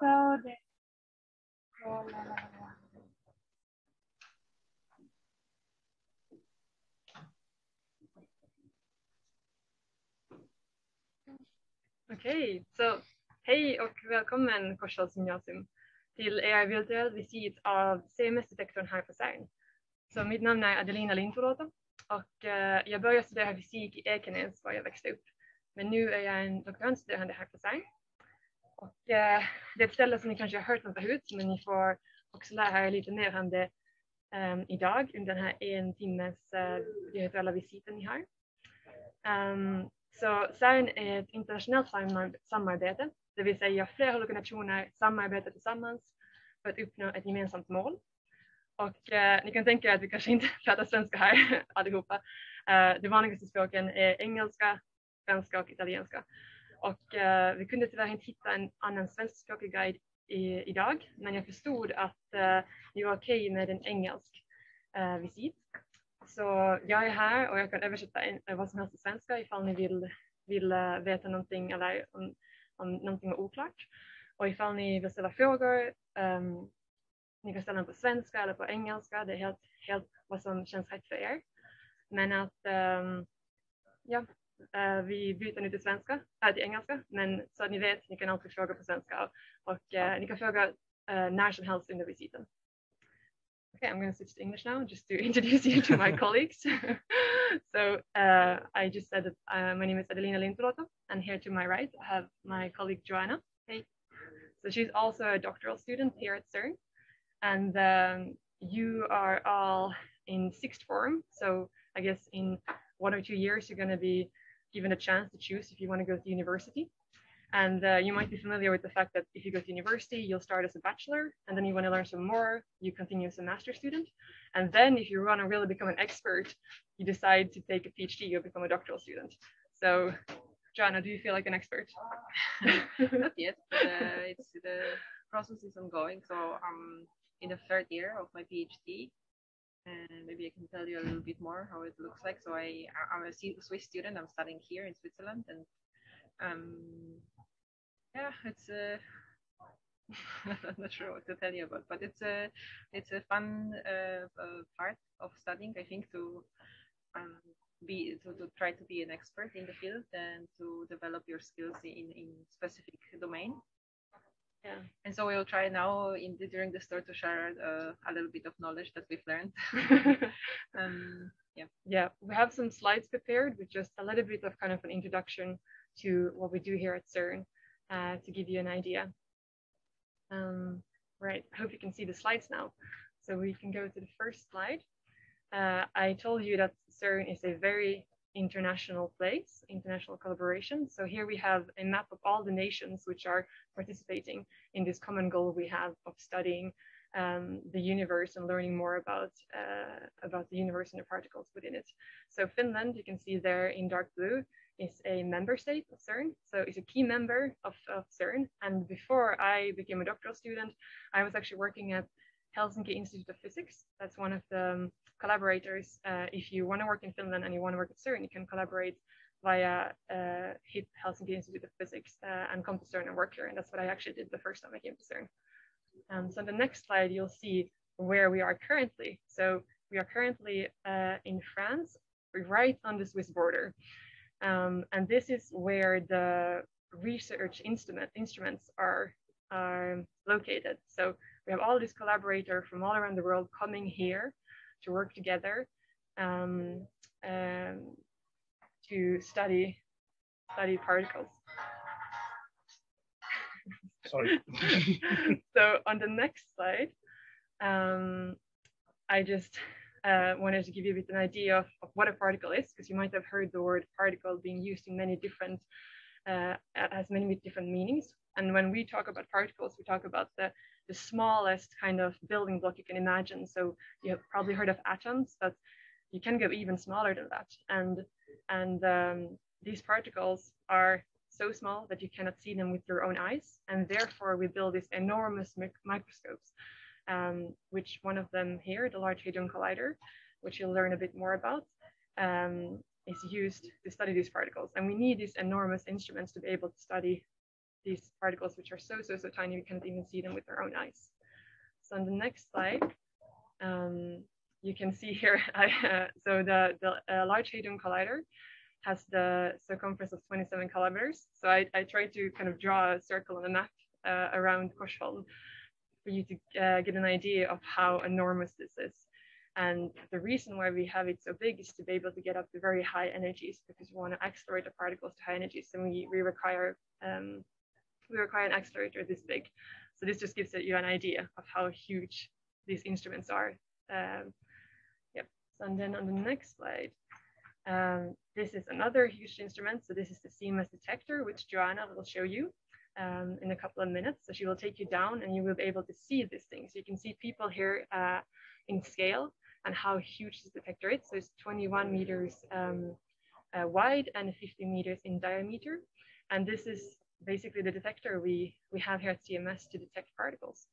So the Okej, så hej och välkommen Korsholms gymnasium till er virtuell visit av CMS-detektorn här på CERN. Så mitt namn är Adelina Lindforoto och eh, jag började studera fysik i Ekenäs var jag växte upp. Men nu är jag en doktorandstuderande här på CERN. Och eh, det är ett ställe som ni kanske har hört om förut, men ni får också lära er lite mer om det um, idag under den här en timmes uh, virtuella visiten ni har. Um, så CERN är ett internationellt samarbete, det vill säga flera olika nationer samarbetar tillsammans för att uppnå ett gemensamt mål. Och eh, ni kan tänka er att vi kanske inte pratar svenska här allihopa. Eh, uh, de vanligaste språken är engelska, svenska och italienska. Och eh, vi kunde tyvärr inte hitta en annan svenskspråkig guide i, idag, men jag förstod att eh, det var okej okay med en engelsk eh, visit. Så jag är här och jag kan översätta en, eh, vad som helst till svenska ifall ni vill, vill uh, veta någonting eller om, om någonting är oklart. Och ifall ni vill ställa frågor, um, ni kan ställa dem på svenska eller på engelska. Det är helt, helt vad som känns rätt för er. Men att um, ja, vi byter nu till svenska, äh, till engelska. Men så att ni vet, ni kan alltid fråga på svenska och, uh, ni kan fråga när som helst under visiten. Okay, I'm going to switch to English now just to introduce you to my colleagues. so uh, I just said that uh, my name is Adelina Lintuluoto, and here to my right I have my colleague Joanna. Hey. So she's also a doctoral student here at CERN, and um, you are all in sixth form. So I guess in one or two years you're going to be given a chance to choose if you want to go to university. And uh, you might be familiar with the fact that if you go to university, you'll start as a bachelor, and then you want to learn some more, you continue as a master student. And then if you want to really become an expert, you decide to take a PhD or become a doctoral student. So, Joanna, do you feel like an expert? Not yet, but uh, it's the process is ongoing. So I'm in the third year of my PhD, and maybe I can tell you a little bit more how it looks like. So I, I'm a Swiss student. I'm studying here in Switzerland, and um, yeah, it's a. I'm not sure what to tell you about, but it's a it's a fun uh, uh, part of studying. I think to um, be to, to try to be an expert in the field and to develop your skills in in specific domain. Yeah. And so we'll try now in the, during the store to share uh, a little bit of knowledge that we've learned. um, yeah. Yeah, we have some slides prepared with just a little bit of kind of an introduction to what we do here at CERN uh, to give you an idea. Um, right, I hope you can see the slides now. So we can go to the first slide. Uh, I told you that CERN is a very international place, international collaboration. So here we have a map of all the nations which are participating in this common goal we have of studying um, the universe and learning more about uh, about the universe and the particles within it. So Finland, you can see there in dark blue, is a member state of CERN. So it's a key member of, of CERN. And before I became a doctoral student, I was actually working at Helsinki Institute of Physics. That's one of the um, collaborators. Uh, if you want to work in Finland and you want to work at CERN, you can collaborate via uh, HIP, Helsinki Institute of Physics, uh, and come to CERN and work here. And that's what I actually did the first time I came to CERN. Um, so on the next slide, you'll see where we are currently. So we are currently uh, in France, right on the Swiss border. Um, and this is where the research instrument, instruments are, are located. So we have all these collaborators from all around the world coming here to work together um, um, to study study particles. Sorry. so on the next slide, um, I just uh, wanted to give you a bit an idea of, of what a particle is, because you might have heard the word particle being used in many different, uh, has many different meanings. And when we talk about particles, we talk about the, the smallest kind of building block you can imagine. So you have probably heard of atoms, but you can go even smaller than that. And, and um, these particles are so small that you cannot see them with your own eyes. And therefore, we build these enormous mic microscopes um, which one of them here, the Large Hadron Collider, which you'll learn a bit more about, um, is used to study these particles. And we need these enormous instruments to be able to study these particles, which are so, so, so tiny, we can't even see them with our own eyes. So on the next slide, um, you can see here, uh, so the, the uh, Large Hadron Collider has the circumference of 27 kilometers. So I, I tried to kind of draw a circle on a map uh, around Korsholm for you to uh, get an idea of how enormous this is. And the reason why we have it so big is to be able to get up to very high energies because we want to accelerate the particles to high energies. And we, we require um, we require an accelerator this big. So this just gives you an idea of how huge these instruments are. Um, yep. And then on the next slide, um, this is another huge instrument. So this is the CMS detector, which Joanna will show you um, in a couple of minutes. So she will take you down and you will be able to see these things. So you can see people here uh, in scale and how huge this detector is. So it's 21 meters um, uh, wide and 50 meters in diameter. And this is basically the detector we, we have here at CMS to detect particles.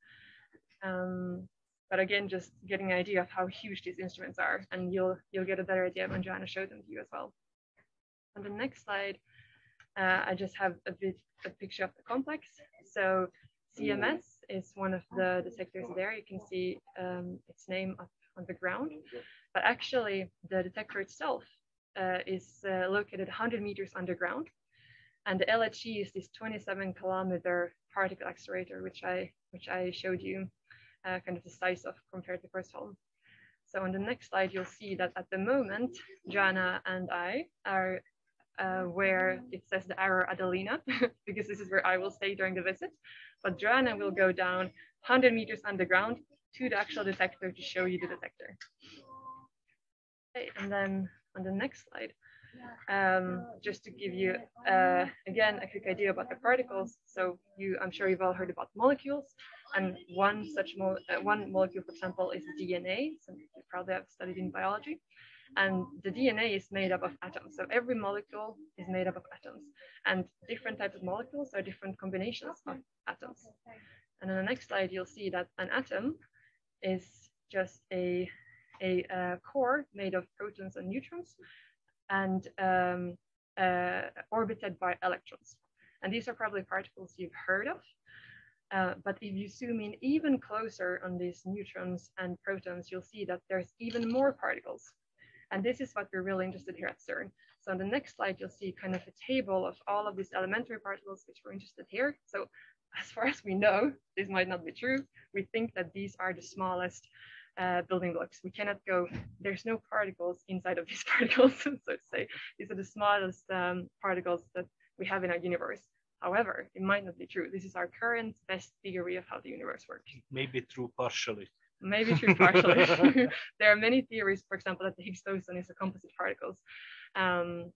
Um, but again, just getting an idea of how huge these instruments are, and you'll you'll get a better idea when Joanna shows them to you as well. On the next slide, uh, I just have a bit a picture of the complex. So CMS is one of the detectors there. You can see um, its name up on the ground, but actually the detector itself uh, is uh, located 100 meters underground. And the LHC is this 27 kilometer particle accelerator, which I which I showed you uh, kind of the size of compared to Korsholm. So on the next slide, you'll see that at the moment, Jana and I are uh, where it says the arrow Adelina, because this is where I will stay during the visit. But Joanna will go down 100 meters underground to the actual detector to show you the detector. Okay, and then on the next slide, um, just to give you, uh, again, a quick idea about the particles. So you, I'm sure you've all heard about molecules. And one such mo uh, one molecule, for example, is DNA. So you probably have studied in biology. And the DNA is made up of atoms. So every molecule is made up of atoms. And different types of molecules are different combinations of atoms. And on the next slide, you'll see that an atom is just a, a, a core made of protons and neutrons and um, uh, orbited by electrons. And these are probably particles you've heard of. Uh, but if you zoom in even closer on these neutrons and protons, you'll see that there's even more particles. And this is what we're really interested here at CERN. So on the next slide, you'll see kind of a table of all of these elementary particles which we're interested here. So as far as we know, this might not be true. We think that these are the smallest uh, building blocks. We cannot go, there's no particles inside of these particles, so to say. These are the smallest um, particles that we have in our universe. However, it might not be true. This is our current best theory of how the universe works. Maybe true partially. Maybe true partially. there are many theories, for example, that the Higgs boson is a composite particles. Um,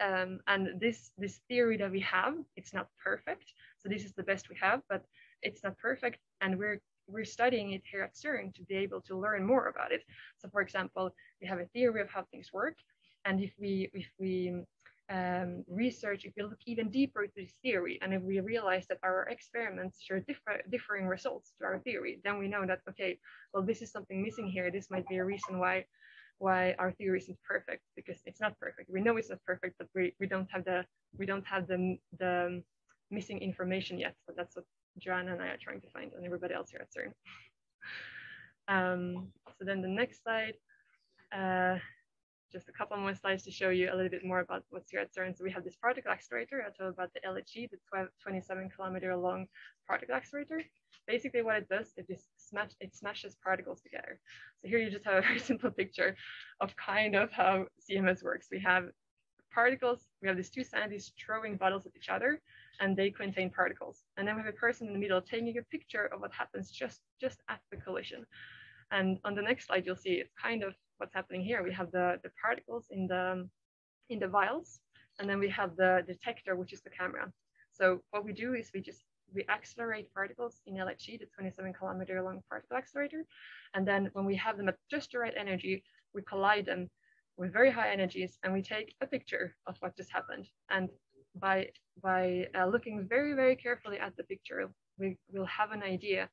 um, and this this theory that we have, it's not perfect. So this is the best we have, but it's not perfect, and we're we're studying it here at CERN to be able to learn more about it. So, for example, we have a theory of how things work, and if we if we um, research, if we look even deeper into this theory, and if we realize that our experiments show differ, differing results to our theory, then we know that okay, well, this is something missing here. This might be a reason why why our theory isn't perfect because it's not perfect. We know it's not perfect, but we, we don't have the we don't have the the missing information yet. So that's what Joanna and I are trying to find, and everybody else here at CERN. Um, so then the next slide, uh, just a couple more slides to show you a little bit more about what's here at CERN. So we have this particle accelerator. I told about the LHC, the 12, 27 kilometer long particle accelerator. Basically what it does is it smash, it smashes particles together. So here you just have a very simple picture of kind of how CMS works. We have particles, we have these two scientists throwing bottles at each other and they contain particles. And then we have a person in the middle taking a picture of what happens just, just at the collision. And on the next slide, you'll see it's kind of what's happening here. We have the, the particles in the, in the vials, and then we have the detector, which is the camera. So what we do is we just we accelerate particles in LHC, the 27 kilometer long particle accelerator. And then when we have them at just the right energy, we collide them with very high energies and we take a picture of what just happened. And by by uh, looking very very carefully at the picture we will have an idea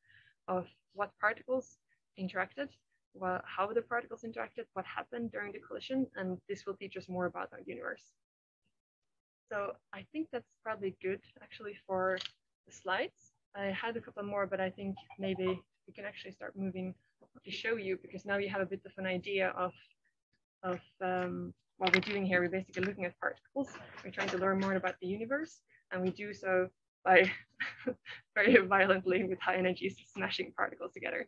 of what particles interacted well, how the particles interacted what happened during the collision and this will teach us more about our universe So I think that's probably good actually for the slides. I had a couple more, but I think maybe we can actually start moving to show you because now you have a bit of an idea of of um, what we're doing here. We're basically looking at particles. We're trying to learn more about the universe, and we do so by very violently with high energies smashing particles together.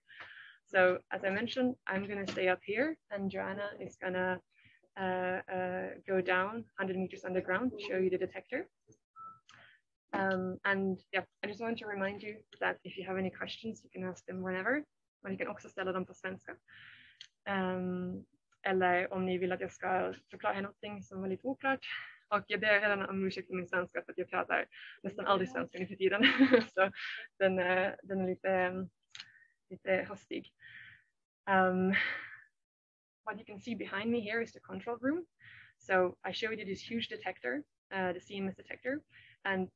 So as I mentioned, I'm going to stay up here, and Joanna is going to uh, uh, go down 100 meters underground show you the detector. Um, and yeah, I just want to remind you that if you have any questions, you can ask them whenever. Men you can också ställa dem på svenska. Um, eller om ni vill att jag ska förklara någonting som var lite oklart. Och jag ber redan om ursäkt för min svenska för att jag pratar nästan aldrig svenska nu för tiden. Så den, den är lite, lite hastig. Um, what you can see behind me here is the control room. So I showed you this huge detector, uh, the CMS detector, and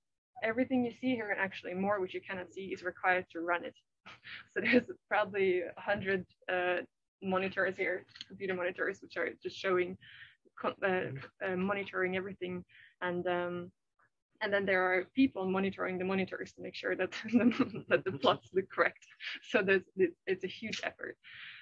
everything you see here and actually more which you cannot see is required to run it. so there's probably a hundred uh, monitors here, computer monitors, which are just showing, uh, uh, monitoring everything. And um, and then there are people monitoring the monitors to make sure that the, that the plots look correct. So there's, it's a huge effort.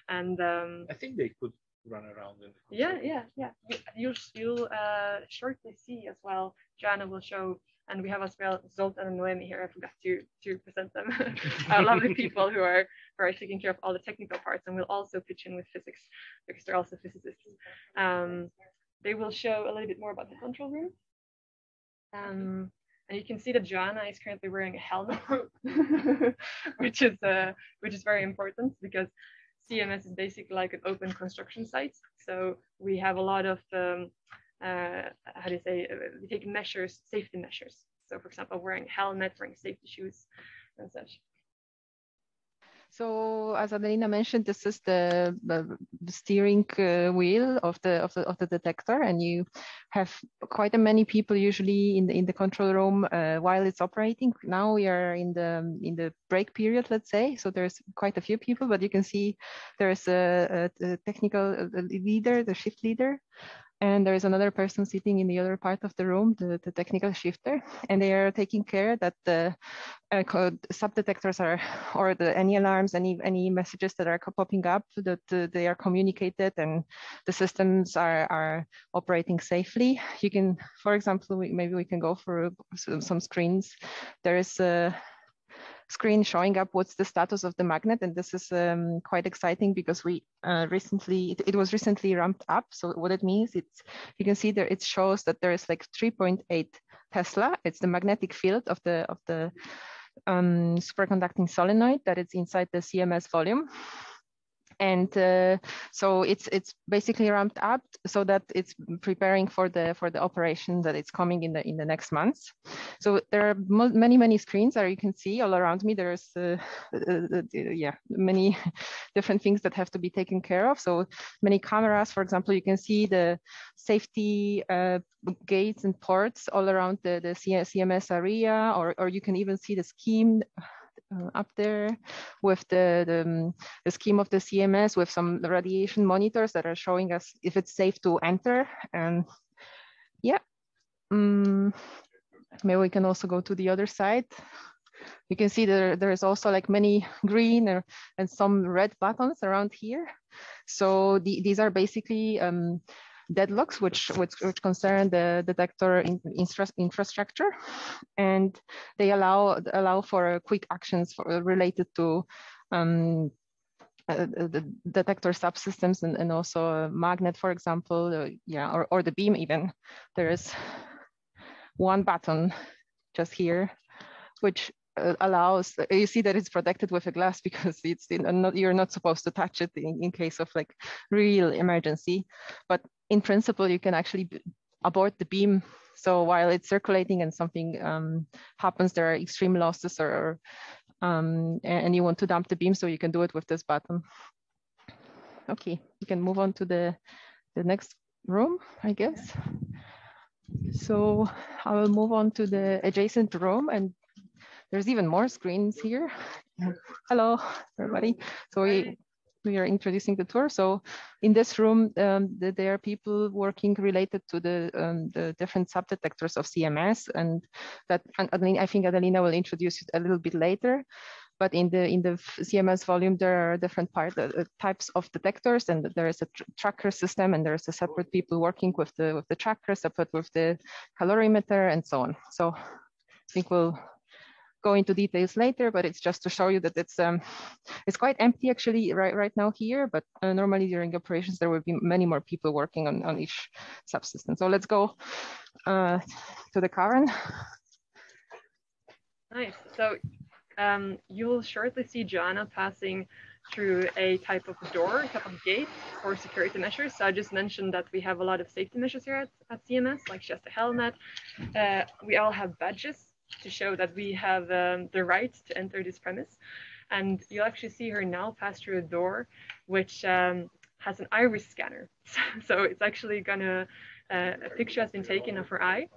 And um, I think they could run around. In yeah, yeah, yeah. You'll you'll uh, shortly see as well. Joanna will show and we have as well Zoltan and Noemi here. I forgot to to present them. a lovely people who are who are taking care of all the technical parts, and we'll also pitch in with physics because they're also physicists. Um, they will show a little bit more about the control room. Um, and you can see that Joanna is currently wearing a helmet, which is uh, which is very important because CMS is basically like an open construction site. So we have a lot of um, uh, how do you say, uh, we take measures, safety measures. So for example, wearing helmet, wearing safety shoes and such. So as Adelina mentioned, this is the, the steering uh, wheel of the, of the of the detector, and you have quite a many people usually in the in the control room uh, while it's operating. Now we are in the in the break period, let's say. So there's quite a few people, but you can see there's a, a, a technical leader, the shift leader, and there is another person sitting in the other part of the room, the, the technical shifter, and they are taking care that the uh, subdetectors are, or the any alarms, any any messages that are popping up, that uh, they are communicated and the systems are are operating safely. You can, for example, we, maybe we can go for some screens. There is a screen showing up what's the status of the magnet. And this is um, quite exciting because we uh, recently, it, it, was recently ramped up. So what it means, it's you can see there, it shows that there is like 3.8 Tesla. It's the magnetic field of the, of the um, superconducting solenoid that is inside the CMS volume and uh, so it's it's basically ramped up so that it's preparing for the for the operation that it's coming in the in the next months. So there are many many screens that you can see all around me. There's uh, uh, uh, yeah many different things that have to be taken care of. So many cameras for example you can see the safety uh, gates and ports all around the the cms area or or you can even see the scheme uh, up there with the, the, um, the, scheme of the CMS with some radiation monitors that are showing us if it's safe to enter. And yeah, um, maybe we can also go to the other side. You can see there, there is also like many green or, and some red buttons around here. So the, these are basically um, deadlocks, which, which, which concern the detector in, infra infrastructure, and they allow allow for quick actions for, related to um, uh, the detector subsystems and, and also magnet, for example, uh, yeah, or, or the beam even. There is one button just here, which allows you see that it's protected with a glass because it's not, you're not supposed to touch it in, in case of like real emergency but in principle, you can actually abort the beam. So while it's circulating and something um, happens, there are extreme losses or, um, and you want to dump the beam, so you can do it with this button. Okay, you can move on to the, the next room, I guess. So I will move on to the adjacent room and there's even more screens here. Hello, everybody. So we, we are introducing the tour. So in this room, um, the, there are people working related to the, um, the different subdetectors of CMS. And that, and Adelina, I think Adelina will introduce it a little bit later. But in the in the CMS volume, there are different part, uh, uh, types of detectors, and there is a tr tracker system, and there is a separate people working with the with the tracker, separate with the calorimeter, and so on. So I think we'll go into details later, but it's just to show you that it's um, it's quite empty actually right right now here. But uh, normally during operations there will be many more people working on on each subsystem. So let's go uh, to the cavern. Nice. So um, you will shortly see Joanna passing through a type of door, type of gate for security measures. So I just mentioned that we have a lot of safety measures here at, at CMS, like has a helmet. Uh, we all have badges to show that we have um, the right to enter this premise. And you'll actually see her now pass through a door, which um, has an iris scanner. so it's actually gonna, uh, a picture has been taken of her eye.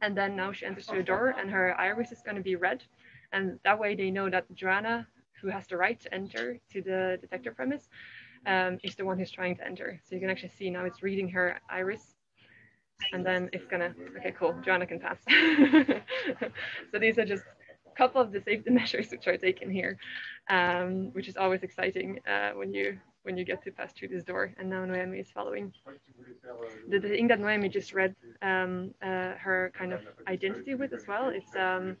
And then now she enters through a door and her iris is gonna be red. And that way they know that Joanna, who has the right to enter to the detector premise, um, is the one who's trying to enter. So you can actually see now it's reading her iris and then it's gonna, okay, cool, Joanna can pass. so these are just a couple of the safety measures which are taken here, um, which is always exciting uh, when you when you get to pass through this door. And now Noemi is following. The, the thing that Noemi just read um, uh, her kind of identity with as well, it's, um,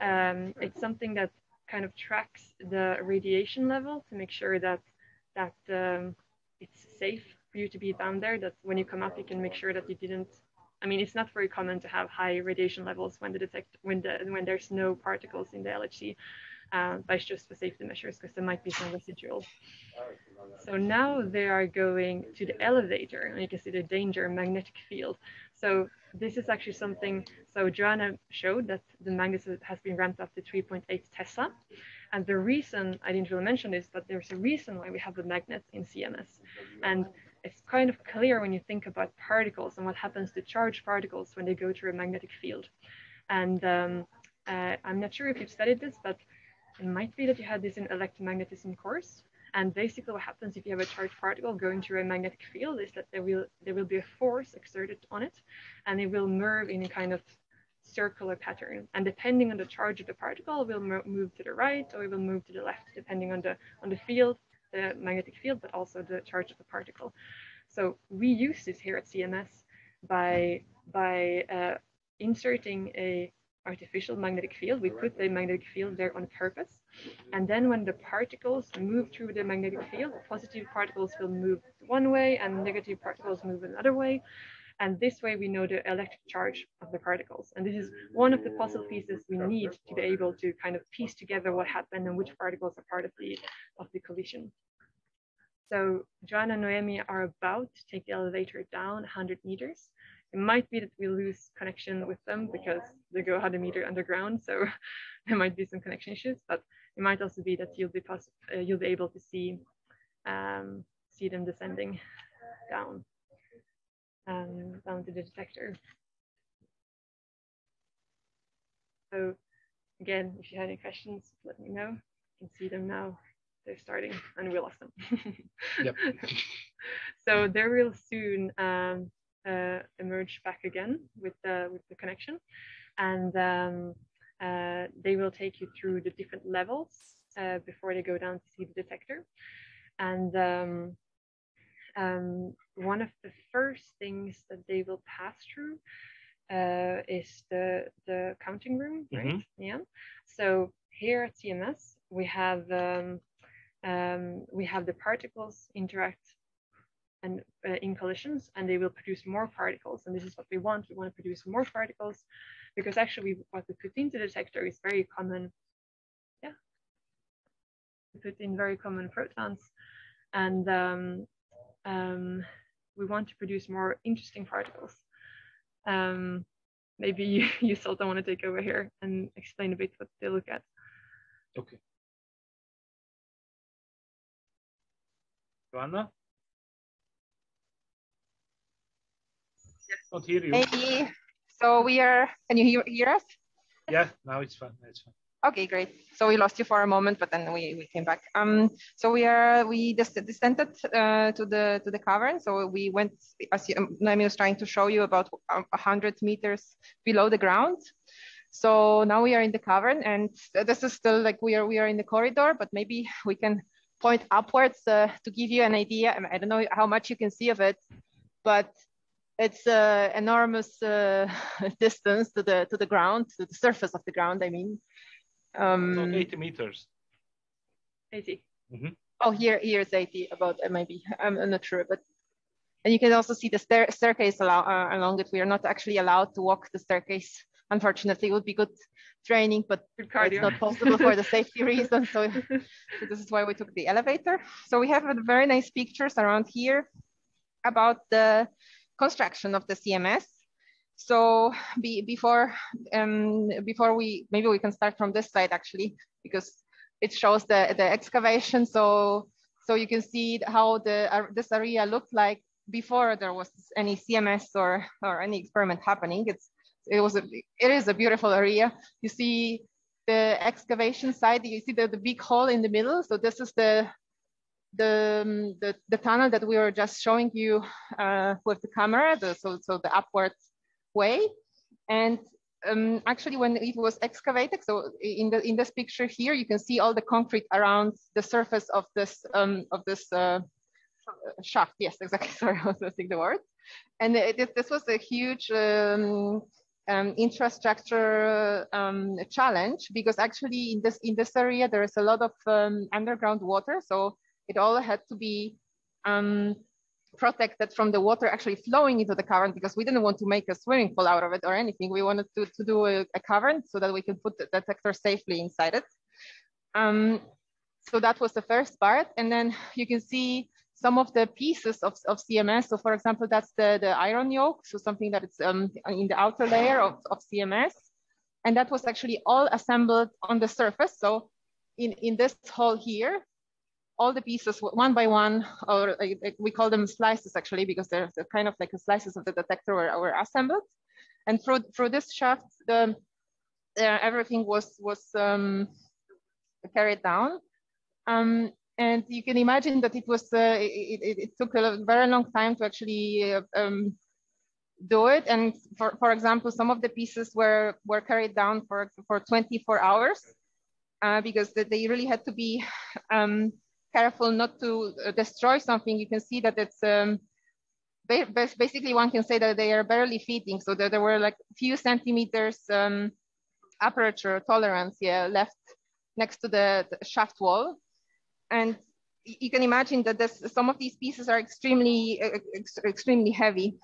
um, it's something that kind of tracks the radiation level to make sure that, that um, it's safe you to be down there that when you come up you can make sure that you didn't I mean it's not very common to have high radiation levels when the detect when the when there's no particles in the LHC uh, but it's just for safety measures because there might be some residuals. So now they are going to the elevator and you can see the danger magnetic field. So this is actually something, so Joanna showed that the magnet has been ramped up to 3.8 Tesla. And the reason I didn't really mention is that there's a reason why we have the magnet in CMS. And it's kind of clear when you think about particles and what happens to charged particles when they go through a magnetic field. And um, uh, I'm not sure if you've studied this, but it might be that you had this in electromagnetism course. And basically what happens if you have a charged particle going through a magnetic field is that there will there will be a force exerted on it and it will move in a kind of circular pattern. And depending on the charge of the particle, it will move to the right or it will move to the left, depending on the on the field the magnetic field, but also the charge of the particle. So we use this here at CMS by, by uh, inserting a artificial magnetic field. We put the magnetic field there on purpose. And then when the particles move through the magnetic field, positive particles will move one way and negative particles move another way. And this way we know the electric charge of the particles. And this is one of the puzzle pieces we need to be able to kind of piece together what happened and which particles are part of the, of the collision. So Joanna and Noemi are about to take the elevator down 100 meters. It might be that we lose connection with them because they go 100 meter underground, so there might be some connection issues. But it might also be that you'll be uh, you'll be able to see um, see them descending down um, down to the detector. So again, if you have any questions, let me know. You can see them now. They're starting and we lost them. yep. so they will soon um, uh, emerge back again with the, with the connection. And um, uh, they will take you through the different levels uh, before they go down to see the detector. And um, um, one of the first things that they will pass through uh, is the the counting room, right? Mm-hmm. Yeah. So here at CMS, we have um, um, we have the particles interact and uh, in collisions, and they will produce more particles. And this is what we want. We want to produce more particles because actually, what we put into the detector is very common. Yeah, we put in very common protons, and um, um, we want to produce more interesting particles. Um, maybe you, you Zoltan want to take over here and explain a bit what they look at. Okay. Joanna? Yes. Not hear you. Hey. So we are, can you hear, hear us? Yeah, now it's fine. It's fine. Okay, great. So we lost you for a moment, but then we, we came back. Um, so we are we descended uh, to the to the cavern. So we went, as you, um, Noemi was trying to show you, about a hundred meters below the ground. So now we are in the cavern, and this is still like we are we are in the corridor, but maybe we can point upwards uh, to give you an idea. I don't know how much you can see of it, but it's an enormous uh, distance to the to the ground, to the surface of the ground. I mean. Um, so 80 meters. 80. Mm -hmm. Oh, here, here is 80, about maybe, I'm, I'm, not sure, but, and you can also see the stair staircase allow, uh, along it. We are not actually allowed to walk the staircase. Unfortunately, it would be good training, but it's not possible for the safety reasons. So, so this is why we took the elevator. So we have very nice pictures around here about the construction of the CMS. So be, before um, before we maybe we can start from this side actually because it shows the the excavation. So so you can see how the uh, this area looked like before there was any CMS or or any experiment happening. It's it was a it is a beautiful area. You see the excavation side. You see the, the big hole in the middle. So this is the the, um, the, the tunnel that we were just showing you uh, with the camera, the, so, so the upward way. And um, actually when it was excavated, so in, the, in this picture here, you can see all the concrete around the surface of this, um, of this uh, shaft. Yes, exactly, sorry, I was missing the word. And it, this was a huge um, um, infrastructure um, challenge because actually in this in this area there is a lot of um, underground water, so it all had to be um, protected from the water actually flowing into the cavern because we didn't want to make a swimming pool out of it or anything. We wanted to, to do a, a cavern so that we can put the detector safely inside it. Um, so that was the first part. And then you can see some of the pieces of, of CMS. So for example, that's the, the iron yoke. So something that is um, in the outer layer of, of CMS. And that was actually all assembled on the surface. So in, in this hole here, all the pieces one by one, or we call them slices actually, because they're, kind of like slices of the detector were, were assembled. And through, through this shaft, the, uh, everything was, was um, carried down. Um, and you can imagine that it was, uh, it, it, it, took a very long time to actually uh, um, do it. And for, for example, some of the pieces were, were carried down for, for 24 hours uh, because they really had to be um, careful not to uh, destroy something, you can see that it's um, basically one can say that they are barely fitting. So there, there were like a few centimeters um, aperture tolerance yeah, left next to the, the, shaft wall. And you can imagine that this, some of these pieces are extremely, ex extremely heavy.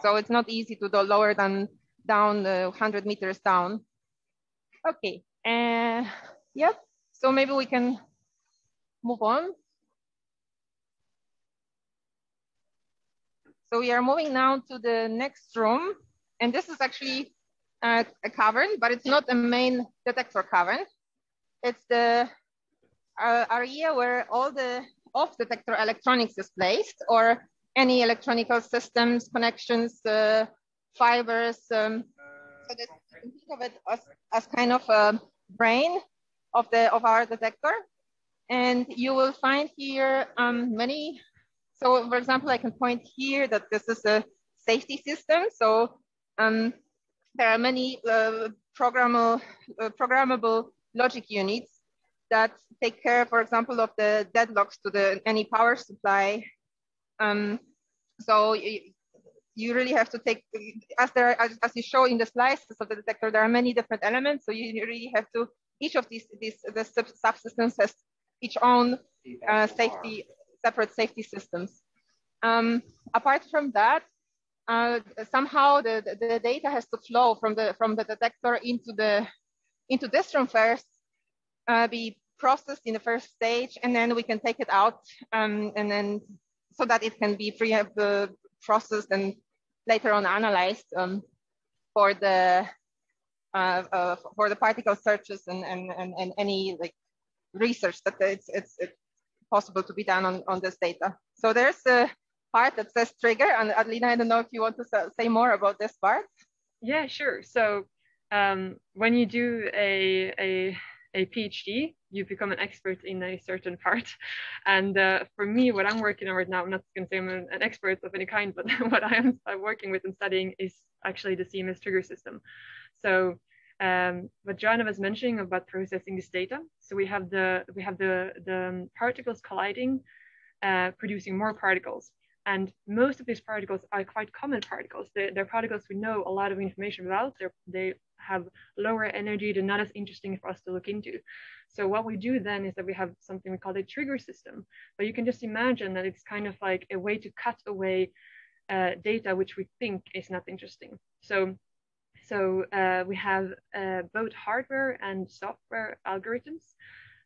So it's not easy to do lower than down uh, 100 meters down. Okay, uh, yep. So maybe we can move on. So we are moving now to the next room. And this is actually a, a cavern, but it's not a main detector cavern. It's the uh, area where all the off detector electronics is placed or any electronical systems, connections, uh, fibers. Um, so that think of it as, as kind of a brain of the of our detector. And you will find here um, many, so for example, I can point here that this is a safety system. So um, there are many uh, programmable, uh, programmable logic units that take care, for example, of the deadlocks to the any power supply. Um, so you, you really have to take, as there, as, as you show in the slices of the detector, there are many different elements. So you really have to, each of these, these the subsystems has each own uh, safety, separate safety systems. Um, apart from that, uh, somehow the, the, the, data has to flow from the from the detector into the into this room first, uh, be processed in the first stage, and then we can take it out, um, and then so that it can be pre uh, processed and later on analyzed um, for the uh, uh, for the particle searches and, and, and, and any like research that it's, it's, it's possible to be done on, on this data. So there's a part that says trigger and Adelina, I don't know if you want to say more about this part. Yeah, sure. So um, when you do a, a, a PhD, you become an expert in a certain part. And uh, for me, what I'm working on right now, I'm not going to say I'm an, an expert of any kind, but what I am I'm working with and studying is actually the CMS trigger system. So um, what Joanna was mentioning about processing this data. So we have the we have the the particles colliding, uh, producing more particles. And most of these particles are quite common particles. They're, they're particles we know a lot of information about. They're, they have lower energy. They're not as interesting for us to look into. So what we do then is that we have something we call a trigger system. But you can just imagine that it's kind of like a way to cut away uh, data which we think is not interesting. So so uh, we have uh, both hardware and software algorithms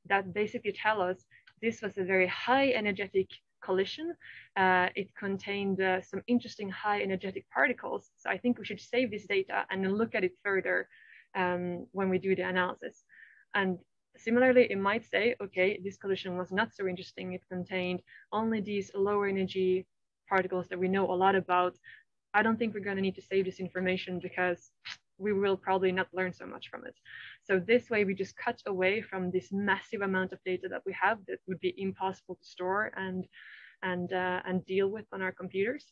that basically tell us this was a very high energetic collision. Uh, it contained uh, some interesting high energetic particles. So I think we should save this data and then look at it further um, when we do the analysis. And similarly, it might say, okay, this collision was not so interesting. It contained only these lower energy particles that we know a lot about. I don't think we're going to need to save this information because we will probably not learn so much from it. So this way we just cut away from this massive amount of data that we have that would be impossible to store and and uh, and deal with on our computers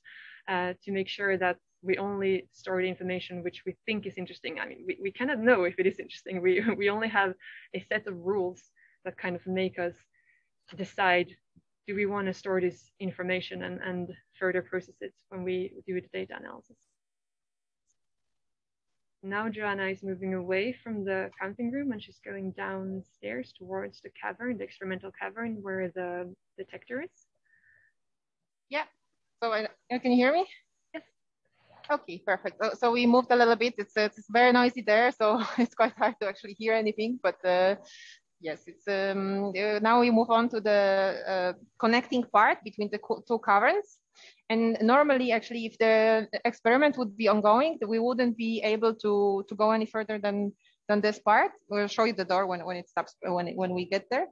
uh, to make sure that we only store the information which we think is interesting. I mean, we, we cannot know if it is interesting. We, we only have a set of rules that kind of make us decide, do we want to store this information and, and further process it when we do the data analysis now Joanna is moving away from the counting room and she's going downstairs towards the cavern, the experimental cavern where the detector is. Yeah. So I, can you hear me? Yes. Okay, perfect. So, so we moved a little bit. It's, it's very noisy there, so it's quite hard to actually hear anything. But uh, yes, it's um, uh, now we move on to the uh, connecting part between the two caverns. And normally, actually, if the experiment would be ongoing, we wouldn't be able to, to go any further than, than this part. We'll show you the door when, when it stops, when, it, when we get there.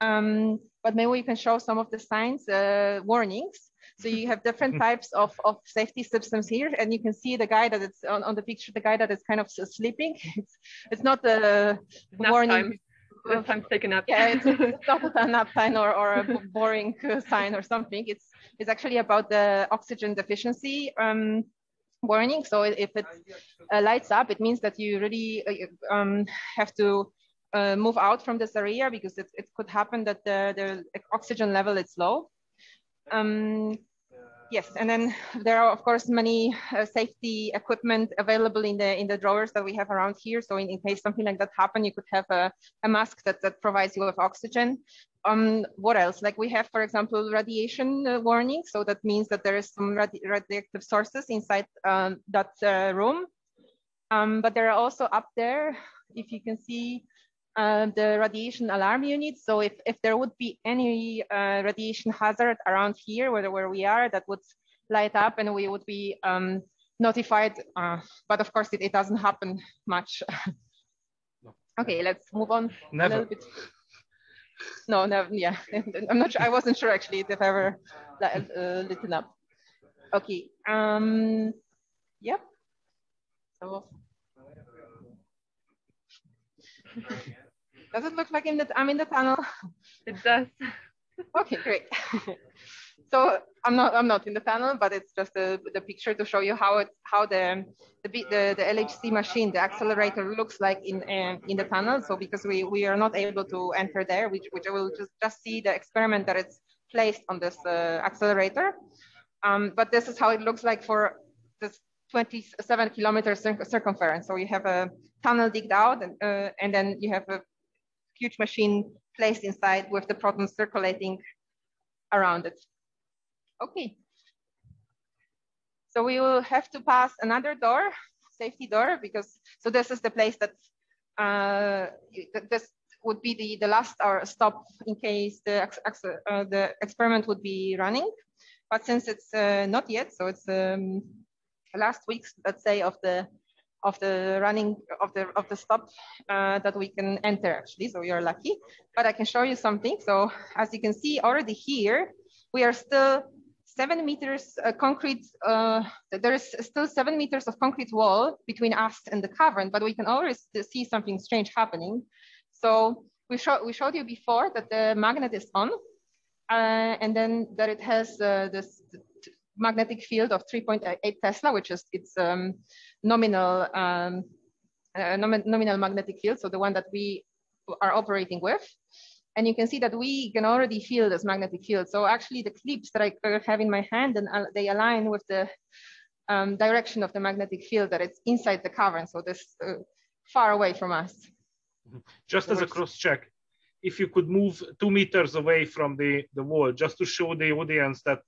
Um, but maybe we can show some of the signs, uh, warnings. So you have different types of, of safety systems here, and you can see the guy that is on, on the picture, the guy that is kind of sleeping. It's, it's not a warning. Time. It's time to take a nap. Yeah, it's, it's not a nap sign or, or a boring sign or something. It's it's actually about the oxygen deficiency um, warning. So if it uh, lights up, it means that you really uh, um, have to uh, move out from this area because it, it could happen that the, the oxygen level is low. Um, Yes, and then there are of course many uh, safety equipment available in the in the drawers that we have around here. So in, in case something like that happen, you could have a, a mask that, that provides you with oxygen. Um, what else? Like we have, for example, radiation uh, warning. So that means that there is some radi radioactive sources inside um, that uh, room. Um, but there are also up there, if you can see, uh, the radiation alarm unit. So if, if there would be any uh, radiation hazard around here where, where we are, that would light up and we would be um, notified. Uh, but of course, it, it doesn't happen much. okay, let's move on Never. a little bit. No, no, yeah, I'm not sure. I wasn't sure actually if ever uh, lit up. Okay, um, yep. So does it look like in the, I'm in the tunnel? It does. okay, great. So I'm not I'm not in the tunnel, but it's just the, the picture to show you how it how the the, the, the LHC machine, the accelerator looks like in uh, in the tunnel. So because we we are not able to enter there, which which I will just just see the experiment that it's placed on this uh, accelerator. Um, but this is how it looks like for this 27 kilometer circumference. So you have a tunnel digged out and, uh, and then you have a huge machine placed inside with the protons circulating around it. Okay. So we will have to pass another door, safety door, because, so this is the place that, uh, this would be the, the last or stop in case the, uh, the experiment would be running. But since it's uh, not yet, so it's um, last weeks, let's say, of the of the running of the of the stop uh, that we can enter actually. So you're lucky, but I can show you something. So as you can see already here, we are still seven meters uh, concrete, uh, there is still seven meters of concrete wall between us and the cavern, but we can always see something strange happening. So we, show, we showed you before that the magnet is on, uh, and then that it has uh, this magnetic field of 3.8 Tesla, which is its um, nominal um, uh, nom nominal magnetic field, so the one that we are operating with. And you can see that we can already feel this magnetic field. So actually the clips that I have in my hand, and uh, they align with the um, direction of the magnetic field that it's inside the cavern. So this uh, far away from us. Just as a cross check, if you could move two meters away from the, the wall, just to show the audience that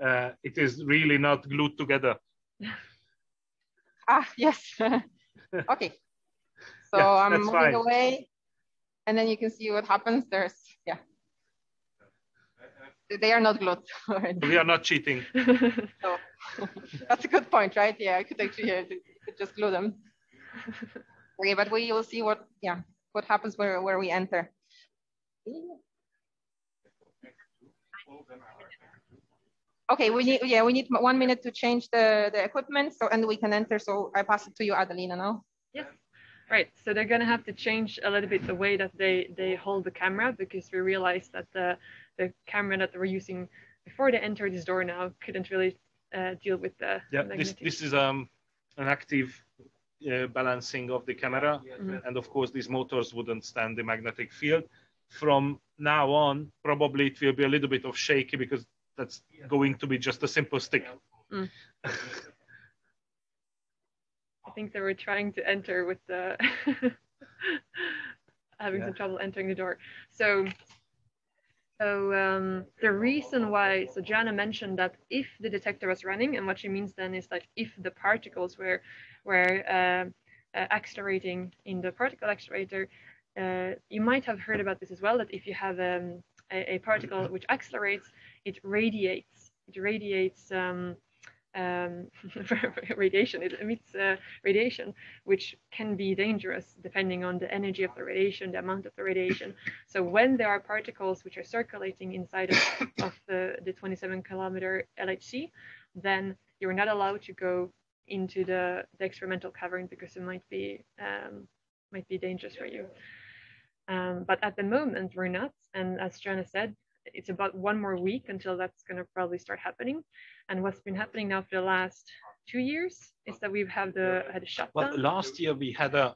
uh, it is really not glued together. ah, yes. okay. So yeah, I'm moving fine. away and then you can see what happens. There's, yeah. They are not glued. we are not cheating. so, that's a good point, right? Yeah, I could actually yeah, could just glue them. okay, but we will see what, yeah, what happens where, where we enter. Okay, we need yeah we need one minute to change the the equipment so and we can enter. So I pass it to you, Adelina, now. Yes. Right. So they're gonna have to change a little bit the way that they they hold the camera because we realized that the the camera that they were using before they entered this door now couldn't really uh, deal with the yeah. This this is um an active uh, balancing of the camera, mm -hmm. and of course these motors wouldn't stand the magnetic field. From now on, probably it will be a little bit of shaky because that's going to be just a simple stick. Mm. I think they were trying to enter with the having yeah. some trouble entering the door. So so um, the reason why, so Joanna mentioned that if the detector was running, and what she means then is that if the particles were were uh, uh, accelerating in the particle accelerator, uh, you might have heard about this as well. That if you have um, a, a, particle which accelerates, it radiates. It radiates um, um, radiation. It emits uh, radiation, which can be dangerous depending on the energy of the radiation, the amount of the radiation. So when there are particles which are circulating inside of, of the, the 27 kilometer LHC, then you're not allowed to go into the, the experimental cavern because it might be um, might be dangerous for you. Um, but at the moment, we're not. And as Joanna said, it's about one more week until that's going to probably start happening. And what's been happening now for the last two years is that we've had the had a shutdown. Well, last year we had a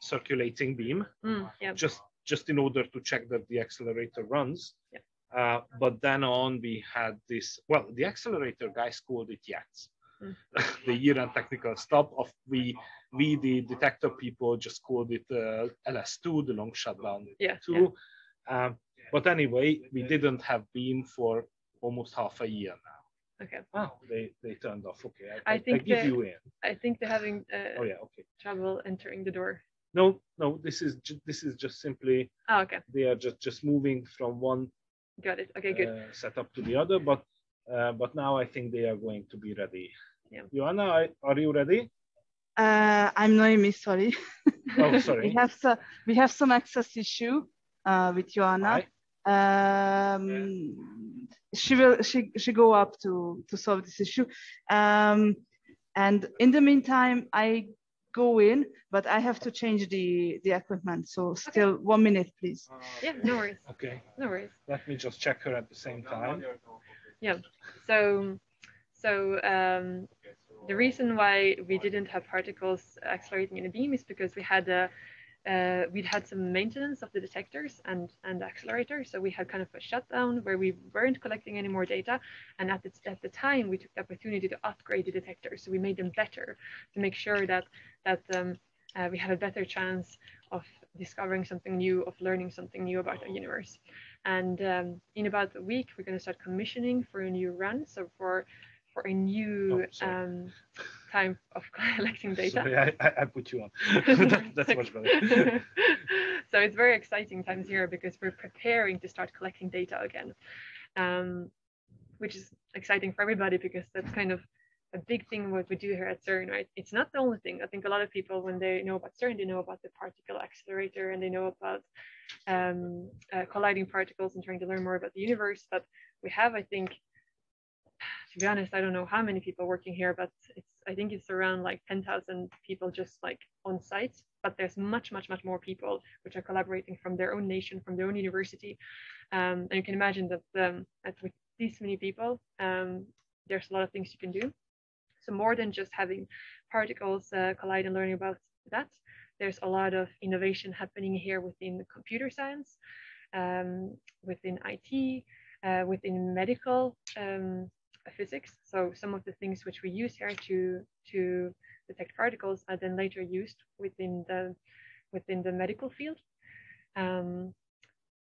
circulating beam, mm, yeah. just just in order to check that the accelerator runs. Yeah. Uh, but then on we had this. Well, the accelerator guys called it YETS. Mm. the year-end technical stop of we we the detector people just called it uh, LS2, the long shutdown yeah, two. Yeah. Um, but anyway, we didn't have beam for almost half a year now. Okay. Wow. they they turned off. Okay, I, I think I give you in. I think they're having uh, oh yeah okay trouble entering the door. No, no, this is this is just simply. Oh, okay. They are just just moving from one. Got it. Okay, good. Uh, setup to the other, but uh, but now I think they are going to be ready. Yeah. Joanna, are you ready? Uh, I'm Noemi. Sorry. Oh, sorry. we have some we have some access issue uh, with Joanna. Um, she will she she go up to to solve this issue. Um, and in the meantime, I go in, but I have to change the the equipment. So still okay. one minute, please. Yeah, no worries. Okay. No worries. Let me just check her at the same time. Yeah. So so um, the reason why we didn't have particles accelerating in a beam is because we had a uh, we'd had some maintenance of the detectors and, and the accelerator. So we had kind of a shutdown where we weren't collecting any more data. And at the, at the time, we took the opportunity to upgrade the detectors. So we made them better to make sure that, that um, uh, we had a better chance of discovering something new, of learning something new about the universe. And um, in about a week, we're going to start commissioning for a new run. So for for a new oh, um, time of collecting data. Sorry, I, I put you on. that, that's much better. so it's very exciting times here because we're preparing to start collecting data again, um, which is exciting for everybody because that's kind of a big thing what we do here at CERN, right? It's not the only thing. I think a lot of people, when they know about CERN, they know about the particle accelerator and they know about um, uh, colliding particles and trying to learn more about the universe. But we have, I think, to be honest, I don't know how many people working here, but it's I think it's around like 10,000 people just like on site. But there's much, much, much more people which are collaborating from their own nation, from their own university. Um, and you can imagine that, um, that with these many people, um, there's a lot of things you can do. So more than just having particles uh, collide and learning about that, there's a lot of innovation happening here within computer science, um, within IT, uh, within medical um, physics. So some of the things which we use here to to detect particles are then later used within the within the medical field. Um,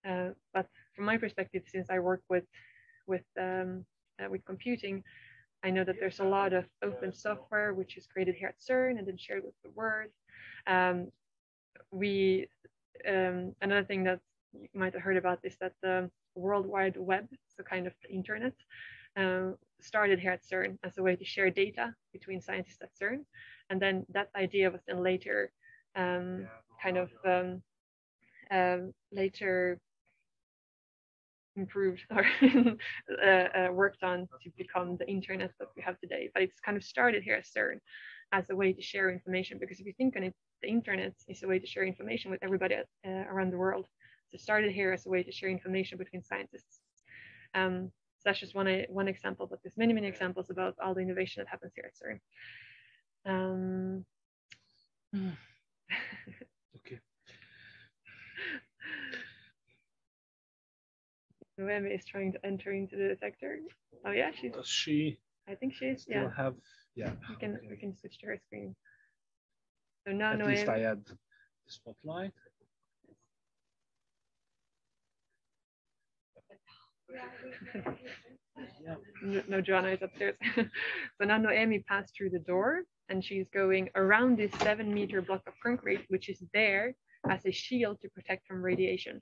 uh, but from my perspective, since I work with with um, uh, with computing, I know that there's a lot of open software which is created here at CERN and then shared with the world. Um, we um, another thing that you might have heard about is that the World Wide Web, so kind of the internet, um, started here at CERN as a way to share data between scientists at CERN. And then that idea was then later um, kind of um, um later improved or uh, uh, worked on to become the internet that we have today. But it's kind of started here at CERN as a way to share information because if you think on it, the internet is a way to share information with everybody uh, around the world. So started here as a way to share information between scientists. Um, that's just one, one example, but there's many, many examples about all the innovation that happens here at CERN. Um, okay. Noemi is trying to enter into the detector. Oh yeah, she's. Does she? I think she's. Still yeah. have. Yeah. We can okay. we can switch to her screen. So now At Noemi. least I add the spotlight. No, no, Joanna is upstairs. so now Noemi passed through the door and she's going around this seven meter block of concrete, which is there as a shield to protect from radiation.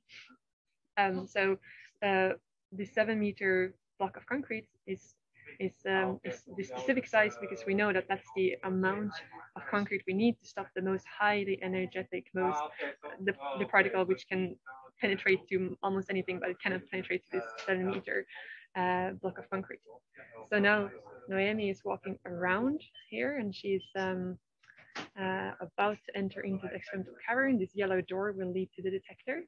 Um, so uh, the seven meter block of concrete is is, um, is the specific size because we know that that's the amount of concrete we need to stop the most highly energetic, most the, the particle which can penetrate to almost anything, but it cannot penetrate to this seven meter uh, block of concrete. So now Noemi is walking around here and she's um, uh, about to enter into the experimental cavern. This yellow door will lead to the detector.